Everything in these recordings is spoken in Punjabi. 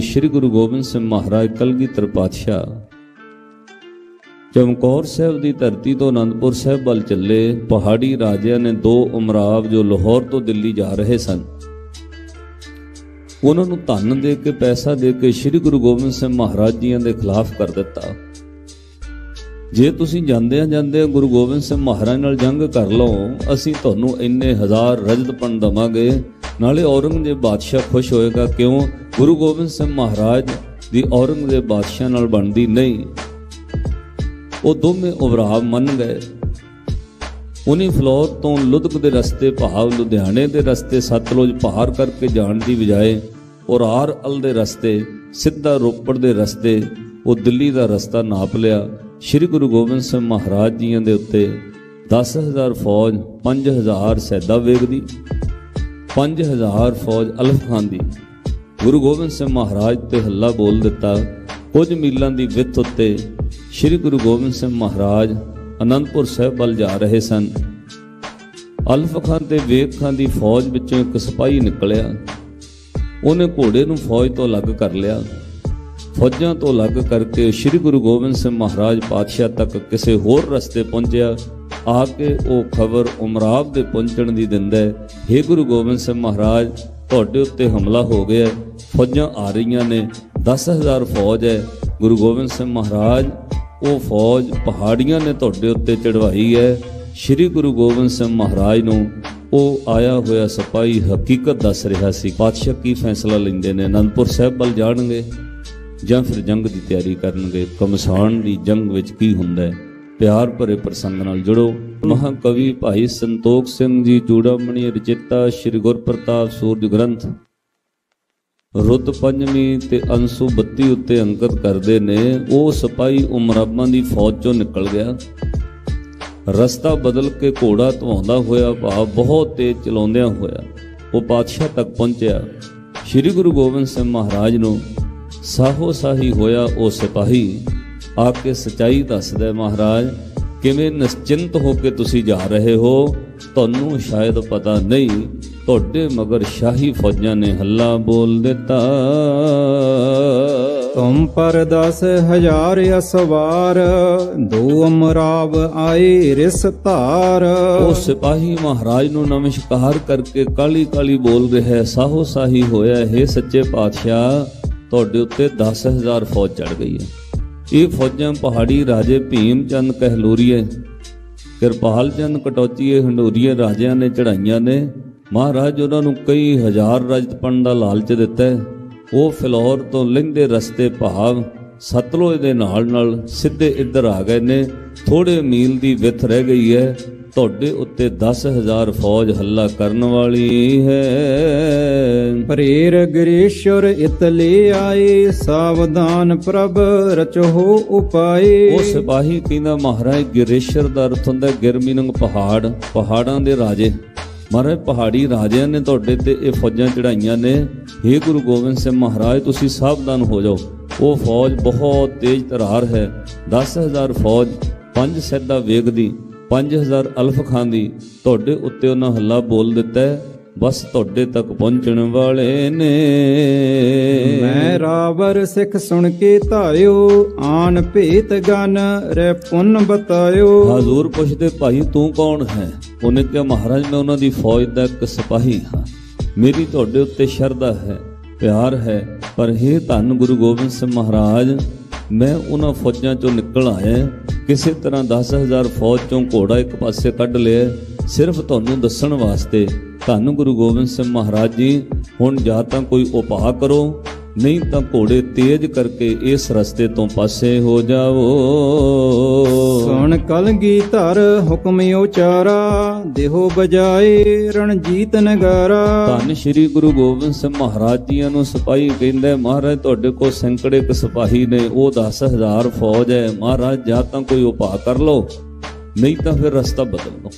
ਸ੍ਰੀ ਗੁਰੂ ਗੋਬਿੰਦ ਸਿੰਘ ਮਹਾਰਾਜ ਕਲਗੀਧਰ ਪਾਤਸ਼ਾਹ ਚਮਕੌਰ ਸਾਹਿਬ ਦੀ ਧਰਤੀ ਤੋਂ ਅਨੰਦਪੁਰ ਸਾਹਿਬ ਵੱਲ ਚੱਲੇ, ਪਹਾੜੀ ਰਾਜਿਆਂ ਨੇ ਦੋ ਉਮਰਾਵ ਜੋ ਲਾਹੌਰ ਤੋਂ ਦਿੱਲੀ ਜਾ ਰਹੇ ਸਨ। ਉਹਨਾਂ ਨੂੰ ਧਨ ਦੇ ਕੇ, ਪੈਸਾ ਦੇ ਕੇ ਸ੍ਰੀ ਗੁਰੂ ਗੋਬਿੰਦ ਸਿੰਘ ਮਹਾਰਾਜ ਜੀਆਂ ਦੇ ਖਿਲਾਫ ਕਰ ਦਿੱਤਾ। ਜੇ ਤੁਸੀਂ ਜਾਂਦੇ ਆ ਜਾਂਦੇ ਗੁਰੂ ਗੋਬਿੰਦ ਸਿੰਘ ਮਹਾਰਾਜ ਨਾਲ ਜੰਗ ਕਰ ਲਓ, ਅਸੀਂ ਤੁਹਾਨੂੰ ਇੰਨੇ ਹਜ਼ਾਰ ਰਜਤ ਪਣ ਦਵਾਂਗੇ ਨਾਲੇ ਔਰੰਗਜ਼ੇਬ ਬਾਦਸ਼ਾਹ ਖੁਸ਼ ਹੋਏਗਾ ਕਿਉਂ? ਗੁਰੂ ਗੋਬਿੰਦ ਸਿੰਘ ਮਹਾਰਾਜ ਦੀ ਔਰੰਗਜ਼ੇਬ ਬਾਦਸ਼ਾਹ ਨਾਲ ਬਣਦੀ ਨਹੀਂ। ਉਹ ਦੋਵੇਂ ਉਬਰਾਵ ਮੰਨ ਗਏ। ਉਨੀ ਫਲੋਰ ਤੋਂ ਲੁਧਕ ਦੇ ਰਸਤੇ ਭਾਵ ਲੁਧਿਆਣੇ ਦੇ ਰਸਤੇ ਸਤਲੁਜ ਪਾਰ ਕਰਕੇ ਜਾਣ ਦੀ ਬਜਾਏ ਔਰ ਆਰ ਅਲ ਦੇ ਰਸਤੇ, ਸਿੱਧਾ ਰੋਪੜ ਦੇ ਰਸਤੇ, ਉਹ ਦਿੱਲੀ ਦਾ ਰਸਤਾ ਨਾਪ ਲਿਆ। ਸ੍ਰੀ ਗੁਰੂ ਗੋਬਿੰਦ ਸਿੰਘ ਮਹਾਰਾਜ ਜੀਆਂ ਦੇ ਉੱਤੇ 10000 ਫੌਜ 5000 ਸੈਦਾ ਵੇਗਦੀ। 5000 ਫੌਜ ਅਲਫ ਖਾਨ ਦੀ। ਗੁਰੂ ਗੋਬਿੰਦ ਸਿੰਘ ਮਹਾਰਾਜ ਤੇ ਹੱਲਾ ਬੋਲ ਦਿੱਤਾ। ਕੁਝ ਮੀਲਾਂ ਦੀ ਵਿੱਥ ਉੱਤੇ ਸ੍ਰੀ ਗੁਰੂ ਗੋਬਿੰਦ ਸਿੰਘ ਮਹਾਰਾਜ ਅਨੰਦਪੁਰ ਸਾਹਿਬ ਵੱਲ ਜਾ ਰਹੇ ਸਨ। ਅਲਫ ਖਾਨ ਤੇ ਵੇਗ ਖਾਨ ਦੀ ਫੌਜ ਵਿੱਚੋਂ ਇੱਕ ਸਿਪਾਹੀ ਨਿਕਲਿਆ। ਉਹਨੇ ਘੋੜੇ ਨੂੰ ਫੌਜ ਤੋਂ ਅਲੱਗ ਕਰ ਲਿਆ। ਫੌਜਾਂ ਤੋਂ ਅਲੱਗ ਕਰਕੇ ਸ੍ਰੀ ਗੁਰੂ ਗੋਬਿੰਦ ਸਿੰਘ ਮਹਾਰਾਜ ਪਾਤਸ਼ਾਹ ਤੱਕ ਕਿਸੇ ਹੋਰ ਰਸਤੇ ਪਹੁੰਚਿਆ। ਆ ਕੇ ਉਹ ਖਬਰ ਉਮਰਾਵ ਦੇ ਪਹੁੰਚਣ ਦੀ ਦਿੰਦਾ ਹੈ। हे ਗੁਰੂ ਗੋਬਿੰਦ ਸਿੰਘ ਮਹਾਰਾਜ, ਤੁਹਾਡੇ ਉੱਤੇ ਹਮਲਾ ਹੋ ਗਿਆ ਫੌਜਾਂ ਆ ਰਹੀਆਂ ਨੇ। 10000 ਫੌਜ ਹੈ। ਗੁਰੂ ਗੋਬਿੰਦ ਸਿੰਘ ਮਹਾਰਾਜ, ਉਹ ਫੌਜ ਪਹਾੜੀਆਂ ਨੇ ਤੁਹਾਡੇ ਉੱਤੇ ਚੜਵਾਈ ਹੈ। ਸ੍ਰੀ ਗੁਰੂ ਗੋਬਿੰਦ ਸਿੰਘ ਮਹਾਰਾਜ ਨੂੰ ਉਹ ਆਇਆ ਹੋਇਆ ਸਿਪਾਹੀ ਹਕੀਕਤ ਦੱਸ ਰਿਹਾ ਸੀ। ਪਾਤਸ਼ਾਹ ਕੀ ਫੈਸਲਾ ਲੈਂਦੇ ਨੇ? ਅਨੰਦਪੁਰ ਸਾਹਿਬ ਵੱਲ ਜਾਣਗੇ ਜਾਂ ਫਿਰ ਜੰਗ ਦੀ ਤਿਆਰੀ ਕਰਨਗੇ? ਕਮਸਾਨ ਦੀ ਜੰਗ ਵਿੱਚ ਕੀ ਹੁੰਦਾ ਹੈ? ਪਿਆਰ ਭਰੇ ਪ੍ਰਸੰਗ ਨਾਲ ਜੁੜੋ। ਮਹਾਕਵੀ ਭਾਈ ਸੰਤੋਖ ਸਿੰਘ ਜੀ ਚੂੜਾਮਣੀ ਰਚਿਤਾ ਸ੍ਰੀ ਗੁਰਪ੍ਰਤਾਪ ਸੂਰਜ ਗ੍ਰੰਥ। ਰੁੱਤ ਪੰਜਵੀਂ ਤੇ ਅੰਸੂ 32 ਉੱਤੇ ਅੰਕਿਤ ਕਰਦੇ ਨੇ, ਉਹ ਸਿਪਾਹੀ ਉਮਰਾਬਾਂ ਦੀ ਫੌਜ ਚੋਂ ਨਿਕਲ ਗਿਆ। ਰਸਤਾ ਬਦਲ ਕੇ ਘੋੜਾ ਧਵਾਉਂਦਾ ਹੋਇਆ, ਭਾਵ ਬਹੁਤ ਤੇਜ਼ ਚਲਾਉਂਦਿਆਂ ਹੋਇਆ। ਉਹ ਪਾਤਸ਼ਾਹ ਤੱਕ ਪਹੁੰਚਿਆ। ਸ੍ਰੀ ਗੁਰੂ ਗੋਬਿੰਦ ਸਿੰਘ ਮਹਾਰਾਜ ਨੂੰ ਸਾਹੋ ਸਾਹੀ ਹੋਇਆ ਉਹ ਸਿਪਾਹੀ। ਆ ਕੇ ਸਚਾਈ ਦੱਸਦਾ ਮਹਾਰਾਜ ਕਿਵੇਂ ਨਿਸ਼ਚਿੰਤ ਹੋ ਕੇ ਤੁਸੀਂ ਜਾ ਰਹੇ ਹੋ? ਤੁਹਾਨੂੰ ਸ਼ਾਇਦ ਪਤਾ ਨਹੀਂ ਤੁਹਾਡੇ ਮਗਰ ਸ਼ਾਹੀ ਫੌਜਾਂ ਨੇ ਹੱਲਾ ਬੋਲ ਦਿੱਤਾ। ਤੁਮ ਪਰ ਦਸ ਹਜ਼ਾਰ ਅਸਵਾਰ ਦੋ ਅਮਰਾਵ ਆਏ ਰਿਸ ਧਾਰ। ਉਹ ਸਿਪਾਹੀ ਮਹਾਰਾਜ ਨੂੰ ਨਮਸਕਾਰ ਕਰਕੇ ਕਾਲੀ ਕਾਲੀ ਬੋਲ ਰਿਹਾ ਸਾਹੋ ਸਾਹੀ ਹੋਇਆ ਹੈ ਸੱਚੇ ਪਾਤਸ਼ਾਹ ਤੁਹਾਡੇ ਉੱਤੇ 10000 ਫੌਜ ਚੜ ਗਈ ਹੈ। ਇਹ ਫੌਜਾਂ ਪਹਾੜੀ ਰਾਜੇ ਭੀਮ ਚੰਦ ਕਹਿਲੋਰੀਏ। ਕਿਰਪਾਲ ਚੰਦ ਕਟੌਚੀਏ ਹੰਡੋਰੀਏ ਰਾਜਿਆਂ ਨੇ ਚੜਾਈਆਂ ਨੇ। ਮਹਾਰਾਜ ਉਹਨਾਂ ਨੂੰ ਕਈ ਹਜ਼ਾਰ ਰਜਤਪਣ ਦਾ ਲਾਲਚ ਦਿੱਤਾ ਉਹ ਫਿਲੌਰ ਤੋਂ ਲੰਘਦੇ ਰਸਤੇ ਭਾਵ ਸਤਲੁਜ ਦੇ ਨਾਲ ਨਾਲ ਸਿੱਧੇ ਇੱਧਰ ਆ ਗਏ ਨੇ। ਥੋੜੇ ਮੀਲ ਦੀ ਵਿੱਥ ਰਹਿ ਗਈ ਹੈ। ਤੁਹਾਡੇ ਉੱਤੇ 10000 ਫੌਜ ਹੱਲਾ ਕਰਨ ਵਾਲੀ ਹੈ। ਪ੍ਰੇਰ ਗਰੀਸ਼ਰ ਇਤਲੇ ਆਏ ਸਾਵਧਾਨ ਪ੍ਰਭ ਰਚੋ ਉਪਾਏ। ਉਹ ਸਿਪਾਹੀ ਕਹਿੰਦਾ ਮਹਾਰਾਜ ਗਿਰੇਸ਼ਰ ਦਾ ਅਰਥ ਹੁੰਦਾ ਗਿਰ ਮੀਨੰਗ ਪਹਾੜ ਪਹਾੜਾਂ ਦੇ ਰਾਜੇ। ਮਹਾਰਾਜ ਪਹਾੜੀ ਰਾਜਿਆਂ ਨੇ ਤੁਹਾਡੇ ਤੇ ਇਹ ਫੌਜਾਂ ਚੜਾਈਆਂ ਨੇ। हे ਗੁਰੂ ਗੋਬਿੰਦ ਸਿੰਘ ਮਹਾਰਾਜ ਤੁਸੀਂ ਸਾਵਧਾਨ ਹੋ ਜਾਓ। ਉਹ ਫੌਜ ਬਹੁਤ ਤੇਜ਼ ਤਰਾਰ ਹੈ। 10000 ਫੌਜ ਪੰਜ ਸੈਦਾ ਵੇਗ ਦੀ 5000 ਅਲਫ ਖਾਨ ਦੀ ਤੁਹਾਡੇ ਉੱਤੇ ਉਹਨਾਂ ਹੱਲਾ ਬੋਲ ਦਿੱਤਾ ਹੈ। ਬਸ ਤੁਹਾਡੇ ਤੱਕ ਪਹੁੰਚਣ ਵਾਲੇ ਨੇ। ਮੈਂ ਰਾਵਰ ਸਿੱਖ ਸੁਣ ਕੇ ਧਾਇਓ ਆਨ ਭੇਤ ਗਨ ਰਹਿ ਪੁੰਨ ਬਤਾਇਓ। ਹਜ਼ੂਰ ਪੁੱਛਦੇ ਭਾਈ ਤੂੰ ਕੌਣ ਹੈ? ਉਹਨੇ ਕਿਹਾ ਮਹਾਰਾਜ ਮੈਂ ਉਹਨਾਂ ਦੀ ਫੌਜ ਦਾ ਇੱਕ ਸਿਪਾਹੀ ਹਾਂ। ਮੇਰੀ ਤੁਹਾਡੇ ਉੱਤੇ ਸ਼ਰਧਾ ਹੈ ਪਿਆਰ ਹੈ ਪਰ हे ਧੰਨ ਗੁਰੂ ਗੋਬਿੰਦ ਸਿੰਘ ਮਹਾਰਾਜ ਮੈਂ ਉਹਨਾਂ ਫੌਜਾਂ ਚੋਂ ਨਿਕਲ ਆਇਆ ਕਿਸੇ ਤਰ੍ਹਾਂ 10000 ਫੌਜ ਚੋਂ ਘੋੜਾ ਇੱਕ ਪਾਸੇ ਕੱਢ ਲਿਆ, ਸਿਰਫ ਤੁਹਾਨੂੰ ਦੱਸਣ ਵਾਸਤੇ, ਧੰਨ ਗੁਰੂ ਗੋਬਿੰਦ ਸਿੰਘ ਮਹਾਰਾਜ ਜੀ, ਹੁਣ ਜਾਂ ਤਾਂ ਕੋਈ ਉਪਾਅ ਕਰੋ ਨਹੀਂ ਤਾਂ ਘੋੜੇ ਤੇਜ਼ ਕਰਕੇ ਇਸ ਰਸਤੇ ਤੋਂ ਪਾਸੇ ਹੋ ਜਾਵੋ। ਸੁਣ ਕਲਗੀ ਧਰ ਹੁਕਮ ਉਚਾਰਾ ਦੇਹੋ ਬਜਾਏ ਰਣਜੀਤ ਨਗਾਰਾ। ਧੰਨ ਸ਼੍ਰੀ ਗੁਰੂ ਗੋਬਿੰਦ ਸਿੰਘ ਮਹਾਰਾਜ ਜੀਆਂ ਨੂੰ ਸਿਪਾਹੀ ਕਹਿੰਦਾ ਮਹਾਰਾਜ ਤੁਹਾਡੇ ਕੋਲ ਸੈਂਕੜੇ ਕ ਸਿਪਾਹੀ ਨੇ ਉਹ 10000 ਫੌਜ ਹੈ। ਮਹਾਰਾਜ ਜਾਂ ਤਾਂ ਕੋਈ ਉਪਾਅ ਕਰ ਲਓ ਨਹੀਂ ਤਾਂ ਫਿਰ ਰਸਤਾ ਬਦਲ ਲਓ।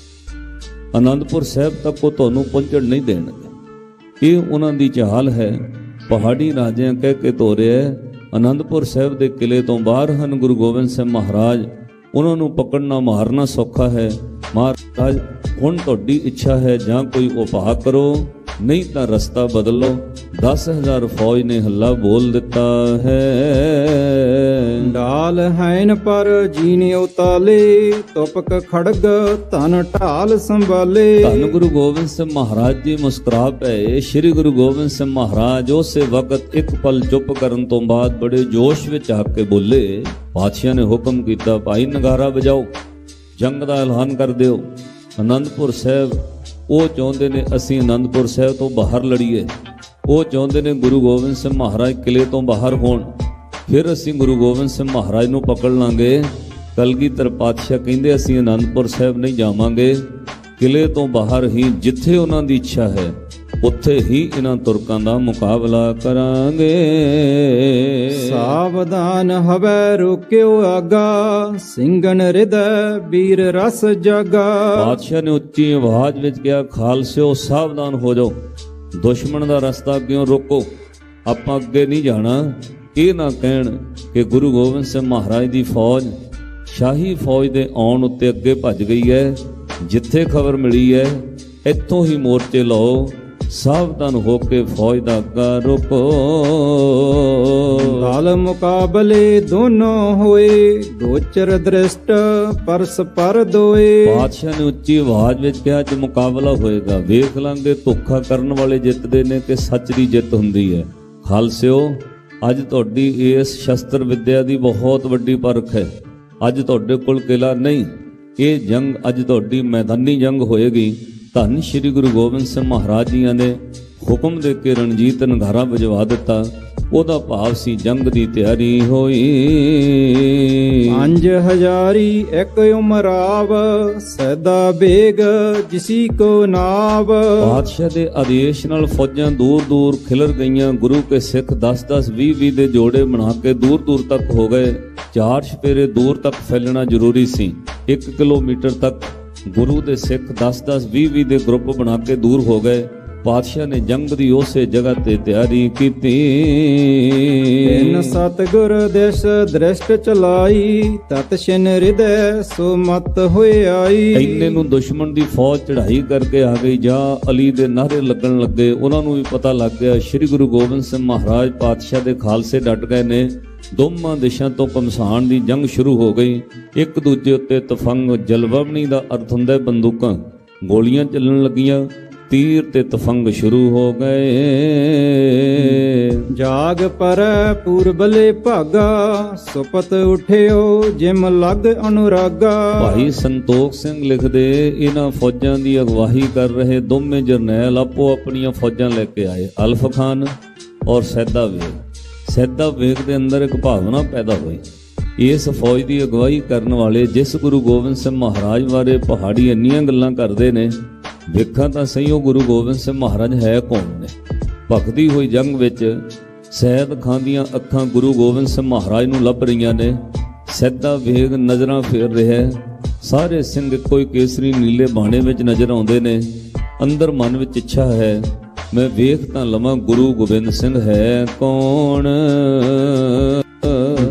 ਆਨੰਦਪੁਰ ਸਾਹਿਬ ਤੱਕ ਉਹ ਤੁਹਾਨੂੰ ਪਹੁੰਚਣ ਨਹੀਂ ਦੇਣਗੇ। ਇਹ ਉਹਨਾਂ ਦੀ ਚਾਲ ਹੈ। ਪਹਾੜੀ ਰਾਜਿਆਂ ਕਹਿ ਕੇ ਤੋਰਿਆ ਅਨੰਦਪੁਰ ਸਾਹਿਬ ਦੇ ਕਿਲੇ ਤੋਂ ਬਾਹਰ ਹਨ ਗੁਰੂ ਗੋਬਿੰਦ ਸਿੰਘ ਮਹਾਰਾਜ। ਉਹਨਾਂ ਨੂੰ ਪਕੜਨਾ ਮਾਰਨਾ ਸੌਖਾ ਹੈ। ਮਹਾਰਾਜ, ਹੁਣ ਤੁਹਾਡੀ ਇੱਛਾ ਹੈ ਜਾਂ ਕੋਈ ਉਪਾਅ ਕਰੋ। ਨਹੀਂ ਤਾਂ ਰਸਤਾ ਬਦਲੋ। ਲਓ 10000 ਫੌਜ ਨੇ ਹੱਲਾ ਬੋਲ ਦਿੱਤਾ ਹੈ। ਹੈਨ ਪਰ ਜੀਨੇ ਉਤਾਲੇ, ਤੁਪਕ ਖੜਗ ਧਨ ਢਾਲ ਸੰਭਾਲੇ। ਧੰਨ ਗੁਰੂ ਗੋਬਿੰਦ ਸਿੰਘ ਮਹਾਰਾਜ ਜੀ ਮੁਸਕਰਾ ਪਏ ਸ੍ਰੀ ਗੁਰੂ ਗੋਬਿੰਦ ਸਿੰਘ ਮਹਾਰਾਜ, ਉਸੇ ਵਕਤ ਇੱਕ ਪਲ ਚੁੱਪ ਕਰਨ ਤੋਂ ਬਾਅਦ ਬੜੇ ਜੋਸ਼ ਵਿੱਚ ਆ ਕੇ ਬੋਲੇ, ਪਾਤਸ਼ਾਹ ਨੇ ਹੁਕਮ ਕੀਤਾ, ਭਾਈ ਨਗਾਰਾ ਵਜਾਓ, ਜੰਗ ਦਾ ਐਲਾਨ ਕਰ ਦਿਓ। ਅਨੰਦਪੁਰ ਸਾਹਿਬ, ਉਹ ਚਾਹੁੰਦੇ ਨੇ ਅਸੀਂ ਅਨੰਦਪੁਰ ਸਾਹਿਬ ਤੋਂ ਬਾਹਰ ਲੜੀਏ। ਉਹ ਚਾਹੁੰਦੇ ਨੇ ਗੁਰੂ ਗੋਬਿੰਦ ਸਿੰਘ ਮਹਾਰਾਜ ਕਿਲੇ ਤੋਂ ਬਾਹਰ ਹੋਣ। ਫਿਰ ਅਸੀਂ ਗੁਰੂ ਗੋਬਿੰਦ ਸਿੰਘ ਮਹਾਰਾਜ ਨੂੰ ਪਕੜ ਲਾਂਗੇ। ਕਲਗੀਧਰ ਪਾਤਸ਼ਾਹ ਕਹਿੰਦੇ ਅਸੀਂ ਆਨੰਦਪੁਰ ਸਾਹਿਬ ਨਹੀਂ ਜਾਵਾਂਗੇ। ਕਿਲੇ ਤੋਂ ਬਾਹਰ ਹੀ ਜਿੱਥੇ ਉਹਨਾਂ ਦੀ ਇੱਛਾ ਹੈ ਉੱਥੇ ਹੀ ਇਹਨਾਂ ਤੁਰਕਾਂ ਦਾ ਮੁਕਾਬਲਾ ਕਰਾਂਗੇ। ਸਾਵਧਾਨ ਹਵੈ ਰੋਕਿਓ ਆਗਾ। ਸਿੰਘਨ ਹਿਰਦੈ ਵੀਰ ਰਸ ਜਾਗਾ। ਬਾਦਸ਼ਾਹ ਨੇ ਉੱਚੀ ਆਵਾਜ਼ ਵਿੱਚ ਕਿਹਾ ਖਾਲਸਿਓ ਸਾਵਧਾਨ ਹੋ ਜਾਓ। ਦੁਸ਼ਮਣ ਦਾ ਰਸਤਾ ਕਿਉਂ ਰੋਕੋ। ਆਪਾਂ ਅੱਗੇ ਨਹੀਂ ਜਾਣਾ। ਇਹ ਨਾ ਕਹਿਣ ਕਿ ਗੁਰੂ ਗੋਬਿੰਦ ਸਿੰਘ ਮਹਾਰਾਜ ਦੀ ਫੌਜ ਸ਼ਾਹੀ ਫੌਜ ਦੇ ਆਉਣ ਉੱਤੇ ਅੱਗੇ ਭੱਜ ਗਈ ਹੈ ਜਿੱਥੇ ਖਬਰ ਮਿਲੀ ਹੈ ਇੱਥੋਂ ਹੀ ਮੋਰਚੇ ਲਾਓ ਸਾਵਧਾਨ ਹੋ ਕੇ ਫੌਜ ਦਾ ਅੱਗਾ ਰੋਕੋ। ਦਲ ਮੁਕਾਬਲੇ ਦੋਨੋਂ ਹੋਏ ਗੋਚਰ ਦ੍ਰਿਸ਼ਟ ਪਰਸ ਪਰ ਦੋਏ। ਬਾਦਸ਼ਾਹ ਨੇ ਉੱਚੀ ਆਵਾਜ਼ ਵਿੱਚ ਕਿਹਾ ਜੇ ਮੁਕਾਬਲਾ ਹੋਏਗਾ। ਵੇਖ ਲਾਂਗੇ ਧੋਖਾ ਕਰਨ ਵਾਲੇ ਜਿੱਤਦੇ ਨੇ ਕਿ ਸੱਚ ਦੀ ਜਿੱਤ ਹੁੰਦੀ ਹੈ। ਖਾਲਸਿਓ ਅੱਜ ਤੁਹਾਡੀ ਇਸ ਸ਼ਸਤਰ ਵਿੱਦਿਆ ਦੀ ਬਹੁਤ ਵੱਡੀ ਪਰਖ ਹੈ। ਅੱਜ ਤੁਹਾਡੇ ਕੋਲ ਕਿਲਾ ਨਹੀਂ। ਇਹ ਜੰਗ ਅੱਜ ਤੁਹਾਡੀ ਮੈਦਾਨੀ ਜੰਗ ਹੋਏਗੀ। ਧੰਨ ਸ਼੍ਰੀ ਗੁਰੂ ਗੋਬਿੰਦ ਸਿੰਘ ਮਹਾਰਾਜ ਜੀਆਂ ਨੇ ਹੁਕਮ ਦੇ ਕੇ ਰਣਜੀਤ ਨਗਾਰਾ ਵਜਵਾ ਦਿੱਤਾ। ਉਹਦਾ ਭਾਵ ਸੀ ਜੰਗ ਦੀ ਤਿਆਰੀ ਹੋਈ। ਪੰਜ ਹਜ਼ਾਰੀ ਇੱਕ ਉਮਰਾਵ ਸਦਾ ਬੇਗ ਜਿਸੀ ਕੋ ਨਾਵ। ਬਾਦਸ਼ਾਹ ਦੇ ਆਦੇਸ਼ ਨਾਲ ਫੌਜਾਂ ਦੂਰ ਦੂਰ ਖਿਲਰ ਗਈਆਂ ਗੁਰੂ ਕੇ ਸਿੱਖ 10 10 20 20 ਦੇ ਜੋੜੇ ਬਣਾ ਕੇ ਦੂਰ ਦੂਰ ਤੱਕ ਹੋ ਗਏ। ਚਾਰ ਛਪੇਰੇ ਦੂਰ ਤੱਕ ਫੈਲਣਾ ਜ਼ਰੂਰੀ ਸੀ। 1 ਕਿਲੋਮੀਟਰ ਤੱਕ ਗੁਰੂ ਦੇ ਸਿੱਖ 10 10 20 20 ਦੇ ਗਰੁੱਪ ਬਣਾ ਕੇ ਦੂਰ ਹੋ ਗਏ। ਪਾਤਸ਼ਾਹ ਨੇ ਜੰਗ ਦੀ ਉਸੇ ਜਗ੍ਹਾ ਤੇ ਤਿਆਰੀ ਕੀਤੀ। ਤਿੰਨ ਸਤਗੁਰ ਦੇਸ਼ ਦ੍ਰਿਸ਼ਟ ਚਲਾਈ ਤਤ ਛਿਨ ਹਿਰਦੈ ਸੋ ਮਤ ਹੋਏ ਆਈ। ਇੰਨੇ ਨੂੰ ਦੁਸ਼ਮਣ ਦੀ ਫੌਜ ਚੜ੍ਹਾਈ ਕਰਕੇ ਆ ਗਈ। ਜਾਂ ਅਲੀ ਦੇ ਨਾਰੇ ਲੱਗਣ ਲੱਗੇ ਉਹਨਾਂ ਨੂੰ ਵੀ ਪਤਾ ਲੱਗ ਗਿਆ ਸ੍ਰੀ ਗੁਰੂ ਗੋਬਿੰਦ ਸਿੰਘ ਮਹਾਰਾਜ ਪਾਤਸ਼ਾਹ ਦੇ ਖਾਲਸੇ ਡਟ ਗਏ ਨੇ। ਦੋਵਾਂ ਦਿਸ਼ਾਂ ਤੋਂ ਕਮਸਾਨ ਦੀ ਜੰਗ ਸ਼ੁਰੂ ਹੋ ਗਈ। ਇੱਕ ਦੂਜੇ ਉੱਤੇ ਤਫੰਗ ਜਲਵਮਣੀ ਦਾ ਅਰਥ ਹੁੰਦਾ ਬੰਦੂਕਾਂ। ਗੋਲੀਆਂ ਚੱਲਣ ਲੱਗੀਆਂ। ਤੀਰ ਤੇ ਤਫੰਗ ਸ਼ੁਰੂ ਹੋ ਗਏ। ਜਾਗ ਪਰ ਪੂਰਬਲੇ ਭਾਗਾ ਸੁਪਤ ਉਠਿਓ ਜਿਮ ਲਗ ਅਨੁਰਾਗਾ। ਭਾਈ ਸੰਤੋਖ ਸਿੰਘ ਲਿਖਦੇ ਇਹਨਾਂ ਫੌਜਾਂ ਦੀ ਅਗਵਾਈ ਕਰ ਰਹੇ ਦੋਵੇਂ ਜਰਨੈਲ ਆਪੋ ਆਪਣੀਆਂ ਫੌਜਾਂ ਲੈ ਕੇ ਆਏ ਅਲਫ ਖਾਨ ਔਰ ਸੈਦਾ ਵੇਗ। ਸੈਦਾ ਵੇਗ ਦੇ ਅੰਦਰ ਇੱਕ ਭਾਵਨਾ ਪੈਦਾ ਹੋਈ। ਇਸ ਫੌਜ ਦੀ ਅਗਵਾਈ ਕਰਨ ਵਾਲੇ ਜਿਸ ਗੁਰੂ ਗੋਬਿੰਦ ਸਿੰਘ ਮਹਾਰਾਜ ਬਾਰੇ ਪਹਾੜੀ ਇੰਨੀਆਂ ਗੱਲਾਂ ਕਰਦੇ ਨੇ ਵੇਖਾਂ ਤਾਂ ਸਹੀ ਉਹ ਗੁਰੂ ਗੋਬਿੰਦ ਸਿੰਘ ਮਹਾਰਾਜ ਹੈ ਕੌਣ ਨੇ? ਭਗਤੀ ਹੋਈ ਜੰਗ ਵਿੱਚ ਸਹਿਦ ਖਾਂ ਦੀਆਂ ਅੱਖਾਂ ਗੁਰੂ ਗੋਬਿੰਦ ਸਿੰਘ ਮਹਾਰਾਜ ਨੂੰ ਲੱਭ ਰਹੀਆਂ ਨੇ। ਸੈਦਾ ਵੇਗ ਨਜ਼ਰਾਂ ਫੇਰ ਰਿਹਾ ਸਾਰੇ ਸਿੰਘ ਕੋਈ ਕੇਸਰੀ ਨੀਲੇ ਬਾਣੇ ਵਿੱਚ ਨਜ਼ਰ ਆਉਂਦੇ ਨੇ। ਅੰਦਰ ਮਨ ਵਿੱਚ ਇੱਛਾ ਹੈ, ਮੈਂ ਵੇਖ ਤਾਂ ਲਵਾਂ ਗੁਰੂ ਗੋਬਿੰਦ ਸਿੰਘ ਹੈ ਕੌਣ?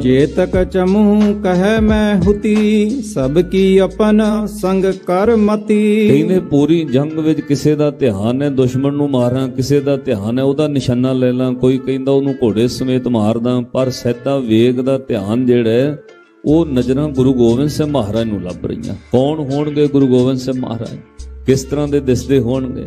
ਜੇ ਚਮੂ ਕਹੈ ਮੈਂ ਹੁਤੀ, ਸਭ ਕੀ ਆਪਨ ਸੰਗ ਕਰ ਮਤੀ। ਕਹਿੰਦੇ ਪੂਰੀ ਜੰਗ ਵਿੱਚ ਕਿਸੇ ਦਾ ਧਿਆਨ ਹੈ, ਦੁਸ਼ਮਣ ਨੂੰ ਮਾਰਾਂ, ਕਿਸੇ ਦਾ ਧਿਆਨ ਹੈ, ਉਹਦਾ ਨਿਸ਼ਾਨਾ ਲੈ ਲਾਂ, ਕੋਈ ਕਹਿੰਦਾ ਉਹਨੂੰ ਘੋੜੇ ਸਮੇਤ ਮਾਰਦਾ ਪਰ ਸੈਦਾ ਵੇਗ ਦਾ ਧਿਆਨ ਜਿਹੜਾ ਉਹ ਨਜ਼ਰਾਂ ਗੁਰੂ ਗੋਬਿੰਦ ਸਿੰਘ ਮਹਾਰਾਜ ਨੂੰ ਲੱਭ ਰਹੀਆਂ। ਕੌਣ ਹੋਣਗੇ ਗੁਰੂ ਗੋਬਿੰਦ ਸਿੰਘ ਮਹਾਰਾਜ? ਕਿਸ ਤਰ੍ਹਾਂ ਦੇ ਦਿਸਦੇ ਹੋਣਗੇ?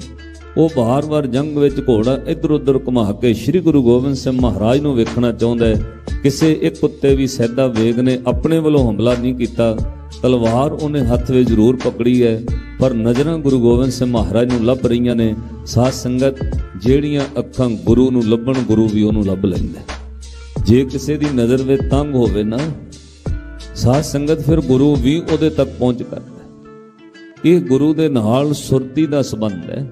ਉਹ ਵਾਰ ਵਾਰ ਜੰਗ ਵਿੱਚ ਘੋੜਾ ਇੱਧਰ-ਉੱਧਰ ਘੁਮਾ ਕੇ ਸ੍ਰੀ ਗੁਰੂ ਗੋਬਿੰਦ ਸਿੰਘ ਮਹਾਰਾਜ ਨੂੰ ਵੇਖਣਾ ਚਾਹੁੰਦਾ ਹੈ। ਕਿਸੇ ਇੱਕ ਉੱਤੇ ਵੀ ਸੈਦਾ ਵੇਗ ਨੇ ਆਪਣੇ ਵੱਲੋਂ ਹਮਲਾ ਨਹੀਂ ਕੀਤਾ। ਤਲਵਾਰ ਉਹਨੇ ਹੱਥ ਵਿੱਚ ਜ਼ਰੂਰ ਪਕੜੀ ਹੈ, ਪਰ ਨਜ਼ਰਾਂ ਗੁਰੂ ਗੋਬਿੰਦ ਸਿੰਘ ਮਹਾਰਾਜ ਨੂੰ ਲੱਭ ਰਹੀਆਂ ਨੇ। ਸਾਧ ਸੰਗਤ, ਜਿਹੜੀਆਂ ਅੱਖਾਂ ਗੁਰੂ ਨੂੰ ਲੱਭਣ, ਗੁਰੂ ਵੀ ਉਹਨੂੰ ਲੱਭ ਲੈਂਦਾ ਜੇ ਕਿਸੇ ਦੀ ਨਜ਼ਰ ਵਿੱਚ ਤੰਗ ਹੋਵੇ ਨਾ, ਸਾਧ ਸੰਗਤ ਫਿਰ ਗੁਰੂ ਵੀ ਉਹਦੇ ਤੱਕ ਪਹੁੰਚ ਕਰਦਾ ਇਹ ਗੁਰੂ ਦੇ ਨਾਲ ਸੁਰਤੀ ਦਾ ਸੰਬੰਧ ਹੈ।